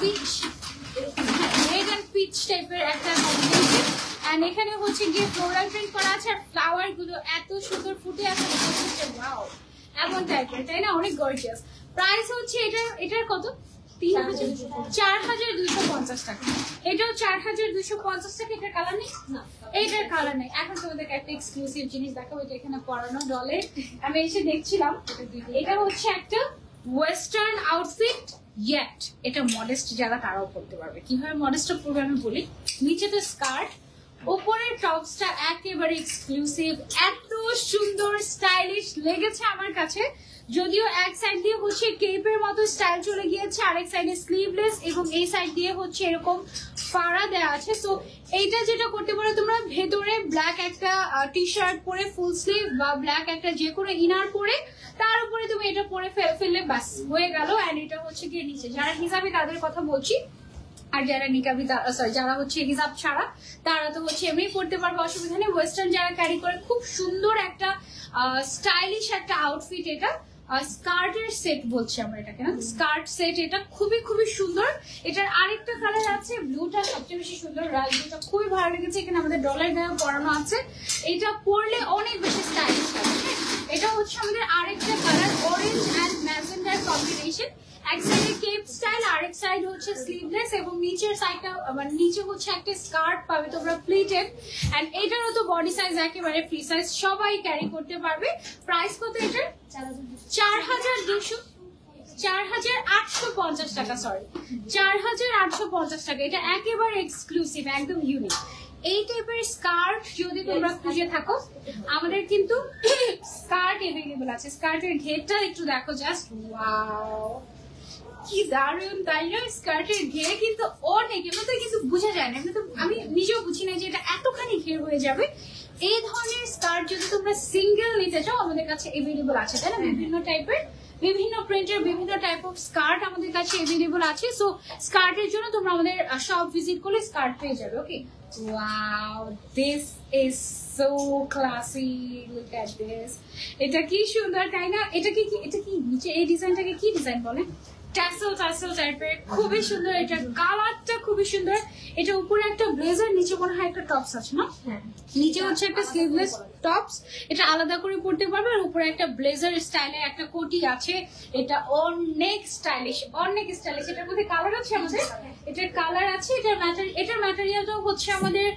পিচ রেড পিচ টাইপের একটা কম্বিনেশন এন্ড এখানে হচ্ছে গিয়ে ফ্লোরাল প্রিন্ট করা আছে আর ফ্লাওয়ারগুলো এত সুন্দর ফুটে আছে ওয়াও এমন টাইপের তাই না? অনেক গর্জিয়াস প্রাইস হচ্ছে এটা, এটার কত? তিন হাজার চার হাজার দুইশো পঞ্চাশ টাকা। এটাও চার হাজার দুইশো পঞ্চাশ টাকা, এটার কালার নেই? এইটার কালার নেই। এখন তোমাদেরকে একটা এক্সক্লুসিভ জিনিস এখানে ডলে আমি এসে দেখছিলাম, এটা হচ্ছে একটা ওয়েস্টার্ন আউটফিট ইয়েট এটা মডেস্ট যারা তারাও পড়তে পারবে। কীভাবে মডেস্ট পড়বে আমি বলি? নিচে তো স্কার্ট উপরের টপসটা একেবারে এক্সক্লুসিভ এত সুন্দর স্টাইলিশ লেগেছে আমার কাছে। যদিও এক সাইড দিয়ে হচ্ছে কেপের মতো স্টাইল চলে গিয়েছে, আরেক সাইডে স্লিভলেস এবং এই সাইড দিয়ে হচ্ছে এরকম ফাড়া দেওয়া আছে। সো এইটা যেটা করতে পারো, তোমরা ভেতরে ব্ল্যাক একটা টি শার্ট পরে ফুল স্লিভ বা ব্ল্যাক একটা যে কোনো ইনার পরে, তার উপরে তুমি এটা পরে ফেললে বাস হয়ে গেল। অ্যান্ড এটা হচ্ছে গিয়ে নিচে। যারা হিসাবে তাদের কথা বলছি, আর যারা নিকাবি সরি যারা হচ্ছে হিজাব ছাড়া, তারা তো হচ্ছে এমনি পড়তে পারবে, অসুবিধা নেই। ওয়েস্টার্ন যারা ক্যারি করে, খুব সুন্দর একটা স্টাইলিশ একটা আউটফিট এটা। স্কার্টের সেট বলছি আমরা এটাকে, না? স্কার্ট সেট এটা খুবই খুবই সুন্দর। এটার আরেকটা কালার আছে ব্লুটা সবচেয়ে বেশি সুন্দর, রাজ খুবই ভালো লেগেছে, এখানে আমাদের ডলার গায়ে পরানো আছে। এটা পরলে অনেক বেশি স্টাইলিশ লাগে হ্যাঁ? এটা হচ্ছে আমাদের আরেকটা কালার অরেঞ্জ অ্যান্ড ম্যাজেন্ডার কম্বিনেশন এক সাইডে কেপ স্টাইল আরেক সাইড হচ্ছে স্লিভলেস এবং নিচের সাইডটা মানে নিচে হচ্ছে একটা স্কার্ট পাবে তোমরা প্লিটেড এন্ড এটারও তো বডি সাইজ একেবারে ফ্রি সাইজ সবাই ক্যারি করতে পারবে। প্রাইস কত এটার চার হাজার দুশো, চার হাজার আটশো পঞ্চাশ টাকা সরি চার হাজার আটশো পঞ্চাশ টাকা, এটা একেবারে এক্সক্লুসিভ একদম ইউনিক এই টাইপের যদি তোমরা খুঁজে থাকো, আমাদের কিন্তু স্কার্ট এভেলেবল আছে। স্কার্টের ঘেরটা একটু দেখো জাস্ট কি দারুণ তাই না? স্কার্টের ঘের কিন্তু অনেক এমনিতে কিন্তু বোঝা যায় না। এমনিতে আমি নিজেও বুঝি না যে এটা এতখানি ঘের হয়ে যাবে। এই ধরনের স্কার্ট যদি তোমরা সিঙ্গেল নিতে চাও আমাদের কাছে এভেলেবল আছে তাই না? বিভিন্ন টাইপের বিভিন্ন প্রিন্টের বিভিন্ন টাইপ অফ স্কার্ট আমাদের কাছে এভেলেবল আছে। সো স্কার্টের জন্য তোমরা আমাদের শপ ভিজিট করলে স্কার্ট পেয়ে যাবে okay wow this is so classy look at this এটা কি সুন্দর তাই না? এটা কি কি- এটা কি নিচে এই ডিজাইনটাকে কি ডিজাইন বলে? ট্যাসেল ট্যাসেল টাইপের খুবই সুন্দর এটা। কালারটা খুবই সুন্দর। এটা উপরে একটা ব্লেজার নিচে মনে হয় একটা টপস আছে না? হ্যাঁ। নিচে হচ্ছে একটা স্লিভলেস টপস এটা আলাদা করে পড়তে পারবে আর উপরে একটা ব্লেজার স্টাইলে একটা কোটি আছে। এটা অনেক স্টাইলিশ অনেক স্টাইলিশ এটার মধ্যে কালার আছে আমাদের? এটার কালার আছে, এটার ম্যাটার এটার ম্যাটেরিয়ালটাও হচ্ছে আমাদের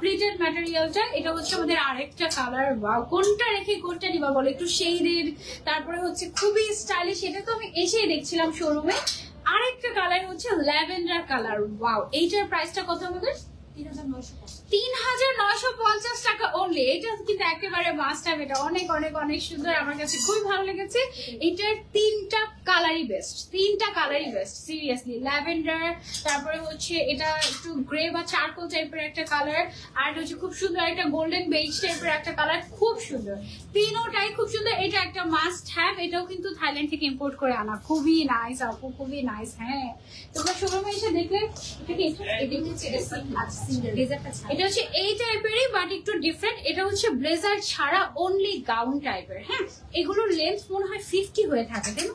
প্রিন্টেড ম্যাটেরিয়ালটা এটা হচ্ছে আমাদের আরেকটা কালার ওয়াও কোনটা রেখে কোনটা নিবা বলো? একটু শেডেড তারপরে হচ্ছে খুবই স্টাইলিশ এটা তো আমি এসেই দেখছিলাম শোরুমে আরেকটা কালার হচ্ছে ল্যাভেন্ডার কালার ওয়াও এইটার প্রাইসটা কত আমাদের? তিন হাজার নয়শো তিন হাজার নয়শো পঞ্চাশ টাকা অনলি এটা কিন্তু একেবারে মাস্ট টাইম এটা অনেক অনেক অনেক সুন্দর আমার কাছে খুবই ভালো লেগেছে এটার তিনটা কালারই বেস্ট তিনটা কালারই বেস্ট সিরিয়াসলি ল্যাভেন্ডার তারপরে হচ্ছে এটা একটু গ্রে বা চারকোল টাইপের একটা কালার আর হচ্ছে খুব সুন্দর একটা গোল্ডেন বেজ টাইপের একটা কালার খুব সুন্দর তিনোটাই খুব সুন্দর এটা একটা মাস্ট হ্যাভ এটাও কিন্তু থাইল্যান্ড থেকে ইম্পোর্ট করে আনা খুবই নাইস আপু খুবই নাইস হ্যাঁ তোমরা শোরুমে এসে দেখলে এটা কি এটা? হচ্ছে এটা হচ্ছে এই টাইপেরই বাট একটু ডিফারেন্ট এটা হচ্ছে ব্লেজার ছাড়া অনলি গাউন টাইপের হ্যাঁ? এগুলোর লেন্থ মনে হয় ফিফটি হয়ে থাকে, তাই না?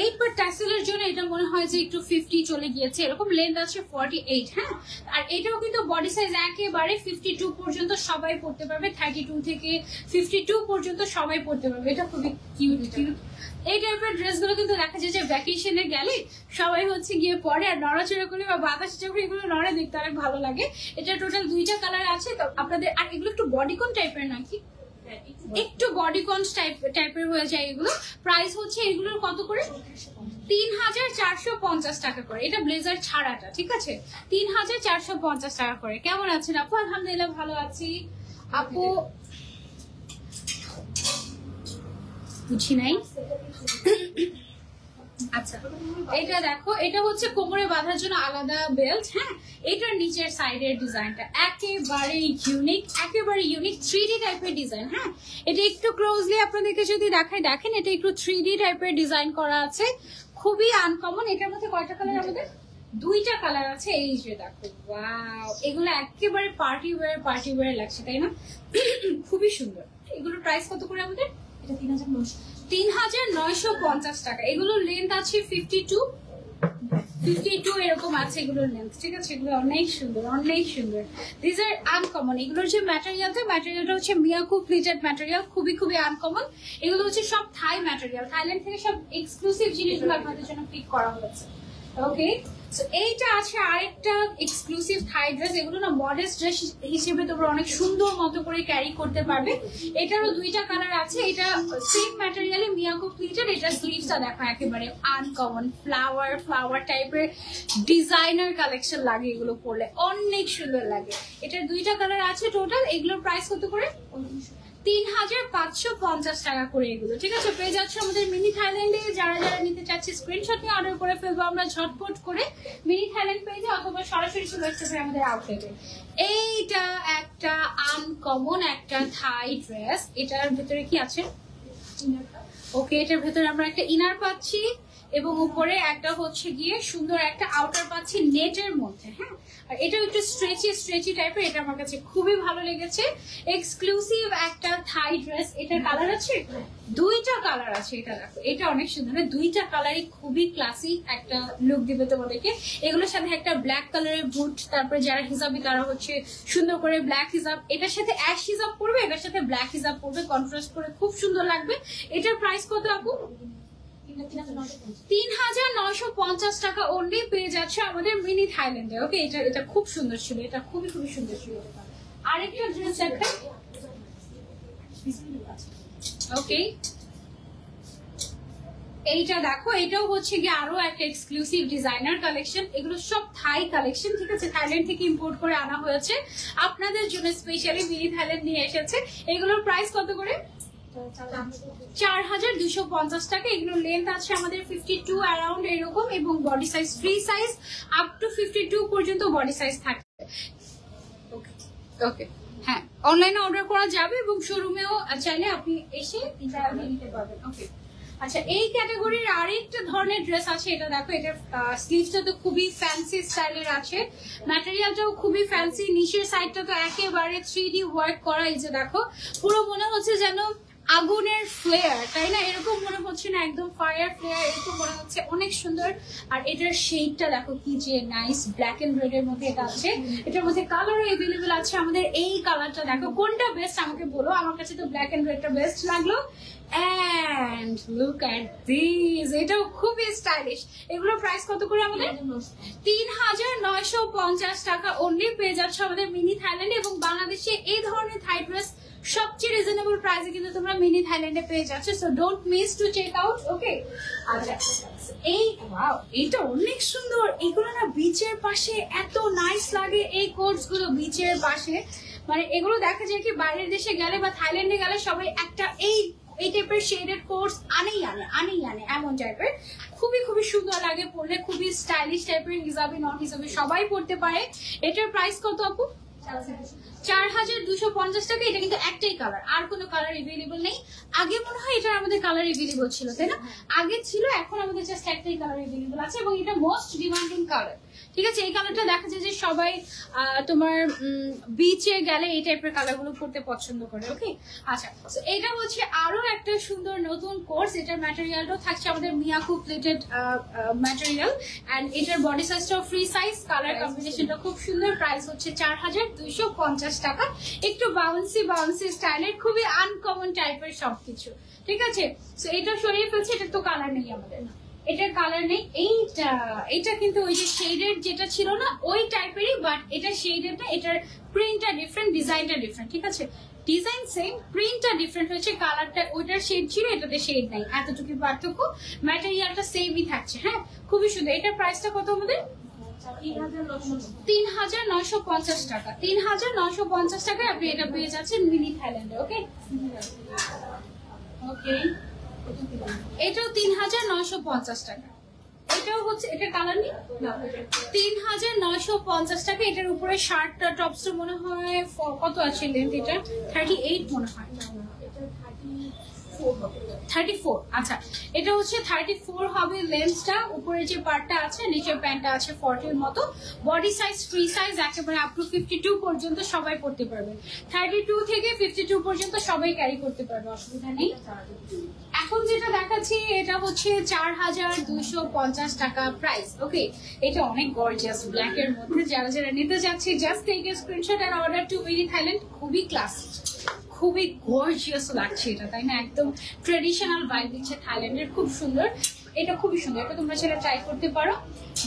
এইট বা ট্যাসেলের জন্য এটা মনে হয় যে একটু ফিফটি চলে গিয়েছে। এরকম লেন্থ আছে ফর্টি এইট হ্যাঁ? আর কিন্তু বডি সাইজ একেবারে ফিফটি টু পর্যন্ত সবাই পারবে। থার্টি টু থেকে ফিফটি টু পর্যন্ত সবাই পারবে। এটা খুবই ড্রেসগুলো কিন্তু দেখা যায় যে ভ্যাকেশনে গেলে সবাই হচ্ছে গিয়ে পরে আর নড়াচড়া করলে বা বাতাস যখন এগুলো নড়ে দেখতে অনেক ভালো লাগে। এটা টোটাল দুইটা কালার আছে। তো আপনাদের আর এগুলো একটু বডিকন টাইপের নাকি? একটু বডিকন টাইপ টাইপের হয়ে যায় এগুলো। প্রাইস হচ্ছে এগুলোর কত করে? তিন হাজার চারশো পঞ্চাশ টাকা করে। এটা ব্লেজার ছাড়াটা, ঠিক আছে? তিন হাজার চারশো পঞ্চাশ টাকা করে। কেমন আপু? আলহামদুলিল্লাহ ভালো আছি। আপু? বুঝি নাই? আচ্ছা এটা দেখো, এটা হচ্ছে কোমরে বাঁধার জন্য আলাদা বেল্ট হ্যাঁ? এটার নিচের সাইডের ডিজাইনটা একেবারে ইউনিক একেবারে ইউনিক থ্রি টাইপের ডিজাইন হ্যাঁ? এটা একটু ক্লোজলি আপনাদেরকে যদি দেখাই দেখেন, এটা একটু থ্রি ডি টাইপের ডিজাইন করা আছে। খুবই আনকমন এটার মধ্যে কয়টা কালার আমাদের? দুইটা কালার আছে, এই যে দেখো ওয়াও এগুলো একেবারে পার্টি ওয়্যার পার্টি ওয়্যার লাগছে, তাই না? খুবই সুন্দর। এগুলোর প্রাইস কত করে আমাদের? এটা তিন হাজার তিন হাজার নয়শো পঞ্চাশ টাকা। এগুলোর লেন্থ আছে ফিফটি টু ফিফটি টু এরকম আছে এগুলোর লেন্থ ঠিক আছে? এগুলো অনেক সুন্দর অনেক সুন্দর। দিস আর আনকমন এগুলোর যে ম্যাটেরিয়ালটা ম্যাটেরিয়ালটা হচ্ছে মিয়াকু প্লিটেড ম্যাটেরিয়াল খুবই খুবই আনকমন এগুলো হচ্ছে সব থাই ম্যাটেরিয়াল থাইল্যান্ড থেকে সব এক্সক্লুসিভ জিনিসগুলো আপনাদের জন্য পিক করা হয়েছে। ওকে সো এইটা আছে আরেকটা এক্সক্লুসিভ থাই ড্রেস এগুলো না মডেস্ট ড্রেস হিসেবে তোমরা অনেক সুন্দর মতো করে ক্যারি করতে পারবে। এটারও দুইটা কালার আছে, এটা সেম ম্যাটেরিয়ালে মিয়াকো প্লিটেড এটা স্লিভসটা দেখো একেবারে আনকমন ফ্লাওয়ার ফ্লাওয়ার টাইপের ডিজাইনার কালেকশন লাগে এগুলো পরলে, অনেক সুন্দর লাগে। এটার দুইটা কালার আছে টোটাল এগুলোর প্রাইস কত করে? তিন হাজার পাঁচশো পঞ্চাশ টাকা করে এগুলো। ঠিক আছে, পেয়ে আমাদের মিনি থাইল্যান্ডে। যারা যারা নিতে চাচ্ছে স্ক্রিনশট নিয়ে অর্ডার করে ফেলব, আমরা ঝটপট করে মিনি থাইল্যান্ড পেজে অথবা সরাসরি চলে আসতে পারে আমাদের আউটলেটে এইটা একটা আনকমন একটা থাই ড্রেস এটার ভেতরে কি আছে? ওকে, এটার ভেতরে আমরা একটা ইনার পাচ্ছি। এবং উপরে একটা হচ্ছে গিয়ে সুন্দর একটা আউটার পাচ্ছি নেটের মধ্যে হ্যাঁ? আর এটা একটু স্ট্রেচি স্ট্রেচি টাইপের এটা আমার কাছে খুবই ভালো লেগেছে। এক্সক্লুসিভ একটা থাই ড্রেস এটার কালার আছে? দুইটা কালার আছে এটা দেখো। এটা অনেক সুন্দর। মানে দুইটা কালারই খুবই ক্লাসিক একটা লুক দিবে তোমাদেরকে। এগুলোর সাথে একটা ব্ল্যাক কালারের বুট তারপরে যারা হিসাবি তারা হচ্ছে সুন্দর করে ব্ল্যাক হিসাব এটার সাথে অ্যাশ হিসাব পড়বে এটার সাথে ব্ল্যাক হিসাব পড়বে কন্ট্রাস্ট করে খুব সুন্দর লাগবে। এটার প্রাইস কত আপু? তিন হাজার পঞ্চাশ টাকা পেয়ে যাচ্ছে আমাদের মিনি থাইল্যান্ডে। ওকে এটা এটা খুব সুন্দর ছিল, এটা খুবই সুন্দর ছিল। ওকে এইটা দেখো, এটাও হচ্ছে গিয়ে আরও একটা এক্সক্লুসিভ ডিজাইনার কালেকশন এগুলো সব থাই কালেকশন ঠিক আছে? থাইল্যান্ড থেকে ইম্পোর্ট করে আনা হয়েছে। আপনাদের জন্য স্পেশালি মিনি থাইল্যান্ড নিয়ে এসেছে। এগুলোর প্রাইস কত করে? চার হাজার দুশো পঞ্চাশ টাকা। এগুলো লেন্থ আছে আমাদের ফিফটি টু অ্যারাউন্ড এরকম এবং body size free size up to fifty two পর্যন্ত বডি সাইজ থাকে। ওকে ওকে হ্যাঁ অনলাইনে অর্ডার করা যাবে এবং শোরুমেও চাইলে আপনি এসে নিতে পারবেন। ওকে আচ্ছা এই ক্যাটাগরির আরেকটা ধরনের ড্রেস আছে এটা দেখো এটার স্লিভসটা তো খুবই ফ্যান্সি স্টাইলের আছে। ম্যাটেরিয়ালটাও খুবই ফ্যান্সি নিচের সাইডটা তো একেবারে থ্রি ডি ওয়ার্ক করা এই যে দেখো। পুরো মনে হচ্ছে যেন আগুনের ফ্লেয়ার তাই না? এরকম মনে হচ্ছে না, একদম ফায়ার ফ্লেয়ার এরকম মনে হচ্ছে অনেক সুন্দর। আর এটার শেডটা দেখো কি যে নাইস ব্ল্যাক এন্ড রেড এর মধ্যে এটা আছে। এটার মধ্যে কালারও এভেলেবেল আছে। আমাদের এই কালারটা দেখো, কোনটা বেস্ট আমাকে বলো? আমার কাছে তো ব্ল্যাক এন্ড রেডটা বেস্ট লাগল। অ্যান্ড লুক অ্যাট দিস এটাও খুবই স্টাইলিশ এগুলোর প্রাইস কত করে আমাদের? তিন হাজার নয়শো পঞ্চাশ টাকা অনলি পেয়ে যাচ্ছে আমাদের মিনি থাইল্যান্ড এবং বাংলাদেশে এই ধরনের থাই ড্রেস সবচেয়ে রিজনেবল প্রাইসে কিন্তু তোমরা মিনি থাইল্যান্ডে পেয়ে যাচ্ছ so don't miss to check out okay আচ্ছা এই ওয়াও এটা অনেক সুন্দর। এগুলো না বিচের পাশে এত নাইস লাগে, এই কোর্সগুলো বিচের পাশে। মানে এগুলো দেখা যায় কি, বাইরের দেশে গেলে বা থাইল্যান্ডে গেলে সবাই একটা এই এই টাইপের শেডের কোর্স আনেই আনে আনেই আনে, এমন টাইপের খুবই খুবই সুন্দর লাগে পড়লে, খুবই স্টাইলিশ টাইপের হিসাবে নন হিসাবে সবাই পড়তে পারে। এটার প্রাইস কত আপু? চার হাজার দুশো পঞ্চাশ টাকা, এটা কিন্তু একটাই কালার আর কোনো কালার নেই। আগে মনে হয় এটা আমাদের কালার ছিল, তাই না? আগে ছিল, এখন আমাদের জাস্ট একটাই কালার এভেলেবল আছে, এবং এটা মোস্ট ডিমান্ডিং কালার ঠিক আছে এই কালারটা দেখা যায় যে সবাই তোমার বিচে গেলে এই টাইপের কালারগুলো পড়তে পছন্দ করে ওকে আচ্ছা এটা হচ্ছে আরও একটা সুন্দর নতুন কোর্স এটার ম্যাটেরিয়ালটাও থাকছে আমাদের মিয়াকু প্লেটেড ম্যাটেরিয়াল অ্যান্ড এটার বডি সাইজটাও ফ্রি সাইজ কালার কম্বিনেশনটা খুব সুন্দর প্রাইস হচ্ছে চার হাজার দুইশো পঞ্চাশ টাকা একটু বাউন্সি বাউন্সি স্টাইলের খুবই আনকমন টাইপের সবকিছু ঠিক আছে? তো এটা সরিয়ে ফেলছে এটা তো কালার নেই আমাদের। এটার কালার নেই। এইটা এটা কিন্তু ওই যে শেডের যেটা ছিল না, ওই টাইপেরই বাট এটা শেডের না এটার প্রিন্টটা ডিফারেন্ট ডিজাইনটা ডিফারেন্ট ঠিক আছে? ডিজাইন সেম প্রিন্টটা ডিফারেন্ট হয়েছে কালারটা ওইটার শেড ছিল, এটাতে শেড নাই। এতটুকু পার্থক্য ম্যাটেরিয়ালটা সেমই থাকছে হ্যাঁ? খুবই সুন্দর। এটার প্রাইসটা কত আমাদের? তিন হাজার পঞ্চাশ টাকা। তিন হাজার পঞ্চাশ টাকায় আপনি এটা পেয়ে যাচ্ছেন মিনি থাইল্যান্ডে ওকে ওকে এটাও তিন হাজার পঞ্চাশ টাকা। এটাও হচ্ছে কালার নেই? তিন হাজার পঞ্চাশ টাকা, এটার উপরে শার্টটা টপসটা মনে হয় কত আছে লেন্থ এটা থার্টি এইট মনে হয়। থার্টি ফোর আচ্ছা। এটা হচ্ছে থার্টি ফোর হবে লেন্সটা যে পার্টটা আছে, নিচের প্যান্টটা আছে ফর্টির মতো। বডি সাইজ ফ্রি সাইজ একেবারে আপ টু ফিফটি টু পর্যন্ত সবাই পড়তে পারবে। থার্টি টু থেকে ফিফটি টু পর্যন্ত সবাই ক্যারি করতে পারবে, অসুবিধা নেই। এখন যেটা দেখাচ্ছি, এটা হচ্ছে চার হাজার দুইশো পঞ্চাশ টাকা প্রাইস ওকে এটা অনেক গর্জিয়াস ব্ল্যাক এর মধ্যে। যারা যারা নিতে যাচ্ছে just take a screenshot and order to Mini Thailand খুবই ক্লাস খুবই গর্জিয়াস লাগছে এটা, তাই না? একদম ট্রেডিশনাল ভাইব দিচ্ছে থাইল্যান্ডের খুব সুন্দর। এটা খুবই সুন্দর, এটা তোমরা সেটা ট্রাই করতে পারো।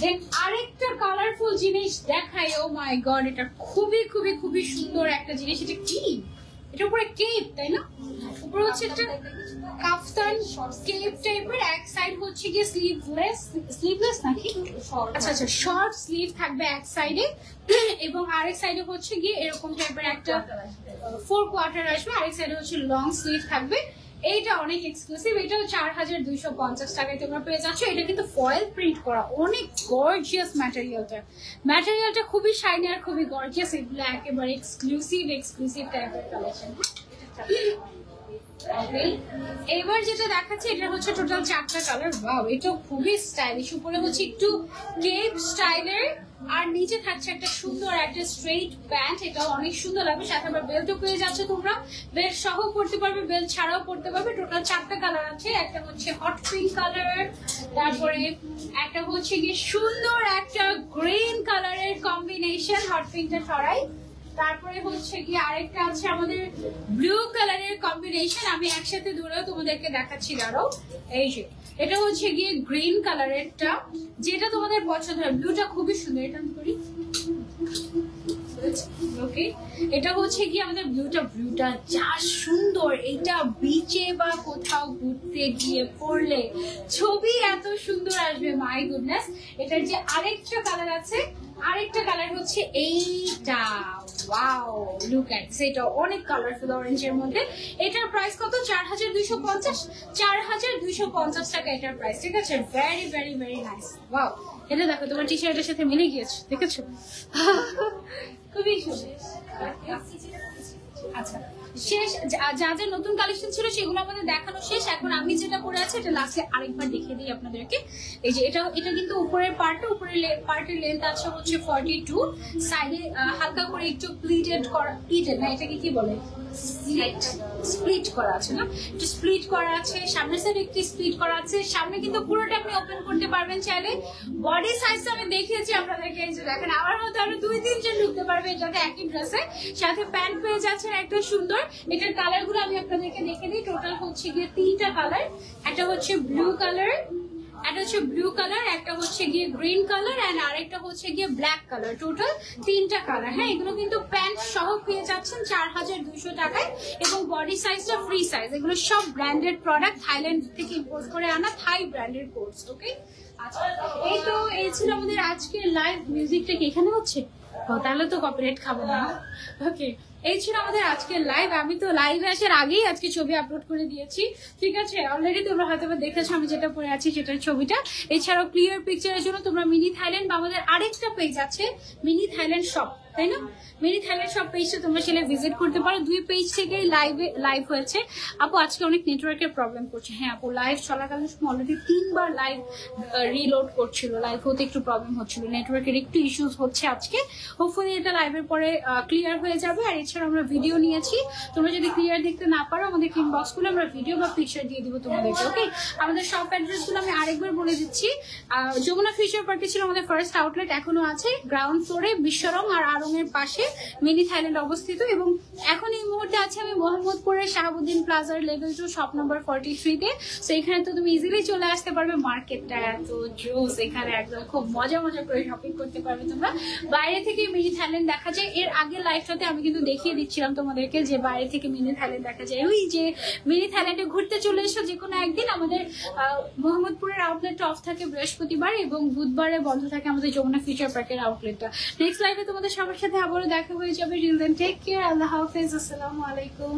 দেন আরেকটা কালারফুল জিনিস দেখাই ও মাই গড এটা খুবই খুবই খুবই সুন্দর একটা জিনিস। এটা কি? এটা উপরে কেপ তাই না? উপরে হচ্ছে একটা কাফতান কেপ টাইপের এক সাইড হচ্ছে গিয়ে স্লিভলেস স্লিভলেস নাকি? আচ্ছা আচ্ছা শর্ট স্লিভ থাকবে এক সাইডে এবং আরেক সাইডে হচ্ছে গিয়ে এরকম টাইপের একটা ফোর কোয়ার্টার আসবে, আরেক সাইডে হচ্ছে লং স্লিভ থাকবে এইটা অনেক এক্সক্লুসিভ এটা চার হাজার দুইশো পঞ্চাশ টাকায় তোমরা পেয়ে যাচ্ছ। এটা কিন্তু ফয়েল প্রিন্ট করা। অনেক গর্জিয়াস ম্যাটেরিয়ালটা ম্যাটেরিয়ালটা খুবই শাইনি আর খুবই গর্জিয়াস এগুলো একেবারে এক্সক্লুসিভ এক্সক্লুসিভ টাইপের কালেকশন এবার যেটা দেখাচ্ছে, এটা হচ্ছে টোটাল চারটা কালার ওয়াও এটা খুবই স্টাইলিশ উপরে হচ্ছে একটু কেপ স্টাইলের আর নিচে থাকছে একটা সুন্দর, একটা স্ট্রেইট প্যান্ট এটা অনেক সুন্দর লাগবে। সাথে আবার বেল্টও পেয়ে যাচ্ছে তোমরা। বেল্ট সহ পড়তে পারবে বেল্ট ছাড়াও পড়তে পারবে। টোটাল চারটা কালার আছে। একটা হচ্ছে হট পিঙ্ক কালার তারপরে একটা হচ্ছে গিয়ে সুন্দর একটা গ্রিন কালারের কম্বিনেশন হট পিঙ্কটা সরাই। তারপরে হচ্ছে কি আরেকটা আছে আমাদের ব্লু কালারের কম্বিনেশন আমি একসাথে দূরেও তোমাদেরকে দেখাচ্ছি আরও এই যে, এটা হচ্ছে গিয়ে গ্রিন কালারেরটা যেটা তোমাদের পছন্দ হয় ব্লুটা খুবই সুন্দর, এটা করি। ওকে এটা হচ্ছে কি আমাদের ব্লুটা ব্লুটা যা সুন্দর, এটা বিচে বা কোথাও ঘুরতে গিয়ে পড়লে ছবি এত সুন্দর আসবে মাই গুডনেস এটার যে আরেকটা কালার আছে আরেকটা কালার হচ্ছে এইটা। অনেক কালারফুল অরেঞ্জের মধ্যে। এটার প্রাইস কত? চার হাজার পঞ্চাশ? চার হাজার দুইশো পঞ্চাশ টাকা এটার প্রাইস ঠিক আছে? ভেরি নাইস এটা দেখো, তোমার টি সাথে মিলে গিয়েছে, দেখেছ? খুবই সুন্দর। আচ্ছা। শেষ, যা যা নতুন কালেকশন ছিল সেগুলো আমাদের দেখানো শেষ। এখন আমি যেটা পরে আছি, এটা লাস্টে আরেকবার দেখিয়ে দিই আপনাদেরকে। এই যে এটা এটা কিন্তু উপরের পার্টটা উপরের পার্টের লেন্থ আছে হচ্ছে ফর্টি টু সাইডে হালকা করে একটু প্লিটেড করা প্লিটেড না, এটাকে কি বলে? স্প্লিট করা আছে না? একটু স্প্লিট করা আছে, সামনের সাইডে করা আছে। সামনে কিন্তু পুরোটা আপনি ওপেন করতে পারবেন চাইলে। বডি আমি দেখিয়েছি আপনাদেরকে আমার মতো দুই তিনজন ঢুকতে একই ড্রেসে সাথে প্যান্ট পেয়ে যাচ্ছেন একটা সুন্দর এটার কালারগুলো আমি আপনাদেরকে দেখে দিই। টোটাল হচ্ছে গিয়ে তিনটা কালার। একটা হচ্ছে ব্লু কালার একটা হচ্ছে ব্লু কালার একটা হচ্ছে গিয়ে গ্রিন কালার এন্ড আরেকটা হচ্ছে গিয়ে ব্ল্যাক কালার টোটাল তিনটা কালার হ্যাঁ এগুলো কিন্তু প্যান্ট সহ পেয়ে যাচ্ছেন চার হাজার দুশো টাকায়। এবং বডি সাইজটা ফ্রি সাইজ এগুলো সব ব্র্যান্ডেড প্রোডাক্ট থাইল্যান্ড থেকে ইম্পোর্ট করে আনা থাই ব্র্যান্ডেড কোর্স ওকে এই তো, এই ছিল আমাদের আজকের লাইভ মিউজিকটা কি এখানে হচ্ছে? তাহলে তো কপিরাইট খাব না। ওকে এই ছিল আমাদের আজকের লাইভ আমি তো লাইভ আসার আগেই আজকে ছবি আপলোড করে দিয়েছি। ঠিক আছে? অলরেডি তোমরা হয়তো দেখেছ আমি যেটা পরে আছি সেটার ছবিটা। এছাড়াও ক্লিয়ার পিকচারের জন্য তোমরা মিনি থাইল্যান্ড বা আমাদের আরেকটা পেজ আছে মিনি থাইল্যান্ড শপ তাই না? মিনি থাইল্যান্ড সব পেজটা তোমরা সেটা ভিজিট করতে পারো। দুই পেজ থেকেই লাইভে লাইভ হয়েছে। আপু, আজকে অনেক নেটওয়ার্কের প্রবলেম করছে। হ্যাঁ আপু লাইভ চলাকালীন সময় অলরেডি তিনবার লাইভ রিলোড করছিল। লাইভ হতে একটু প্রবলেম হচ্ছিল। নেটওয়ার্কের একটু ইস্যুস হচ্ছে আজকে। হোপফুলি এটা লাইভের পরে ক্লিয়ার হয়ে যাবে। আর এছাড়া আমরা ভিডিও নিয়েছি। তোমরা যদি ক্লিয়ার দেখতে না পারো, আমাদের ইনবক্সগুলো আমরা ভিডিও বা পিকচার দিয়ে দিব তোমাদেরকে ওকে আমাদের সব অ্যাড্রেসগুলো আমি আরেকবার বলে দিচ্ছি। যমুনা ফিশার পার্কে ছিল আমাদের ফার্স্ট আউটলেট এখনও আছে। গ্রাউন্ড ফ্লোরে বিশ্বরং আর পালংয়ের পাশে মিনি থাইল্যান্ড অবস্থিত এবং এখন এই মুহূর্তে আছে আমি মোহাম্মদপুরের শাহাবুদ্দিন প্লাজার level two, shop number forty থ্রিতে তো এখানে তো তুমি ইজিলি চলে আসতে পারবে, মার্কেটটা এত জুস এখানে একদম খুব মজা মজা করে শপিং করতে পারবে তোমরা। বাইরে থেকে মিনি থাইল্যান্ড দেখা যায়, এর আগে লাইফটাতে আমি কিন্তু দেখিয়ে দিচ্ছিলাম তোমাদেরকে যে বাইরে থেকে মিনি থাইল্যান্ড দেখা যায়। ওই যে মিনি থাইল্যান্ডে ঘুরতে চলে এসো যে কোনো একদিন, আমাদের মোহাম্মদপুরের আউটলেটটা অফ থাকে বৃহস্পতিবার এবং বুধবারে বন্ধ থাকে আমাদের যমুনা ফিউচার পার্কের আউটলেটটা নেক্সট লাইফে তোমাদের সবার তোমার সাথে আবারও দেখা হয়ে যাবে। রিলদেন টেক কেয়ার আল্লাহ হাফেজ। আসসালামু আলাইকুম।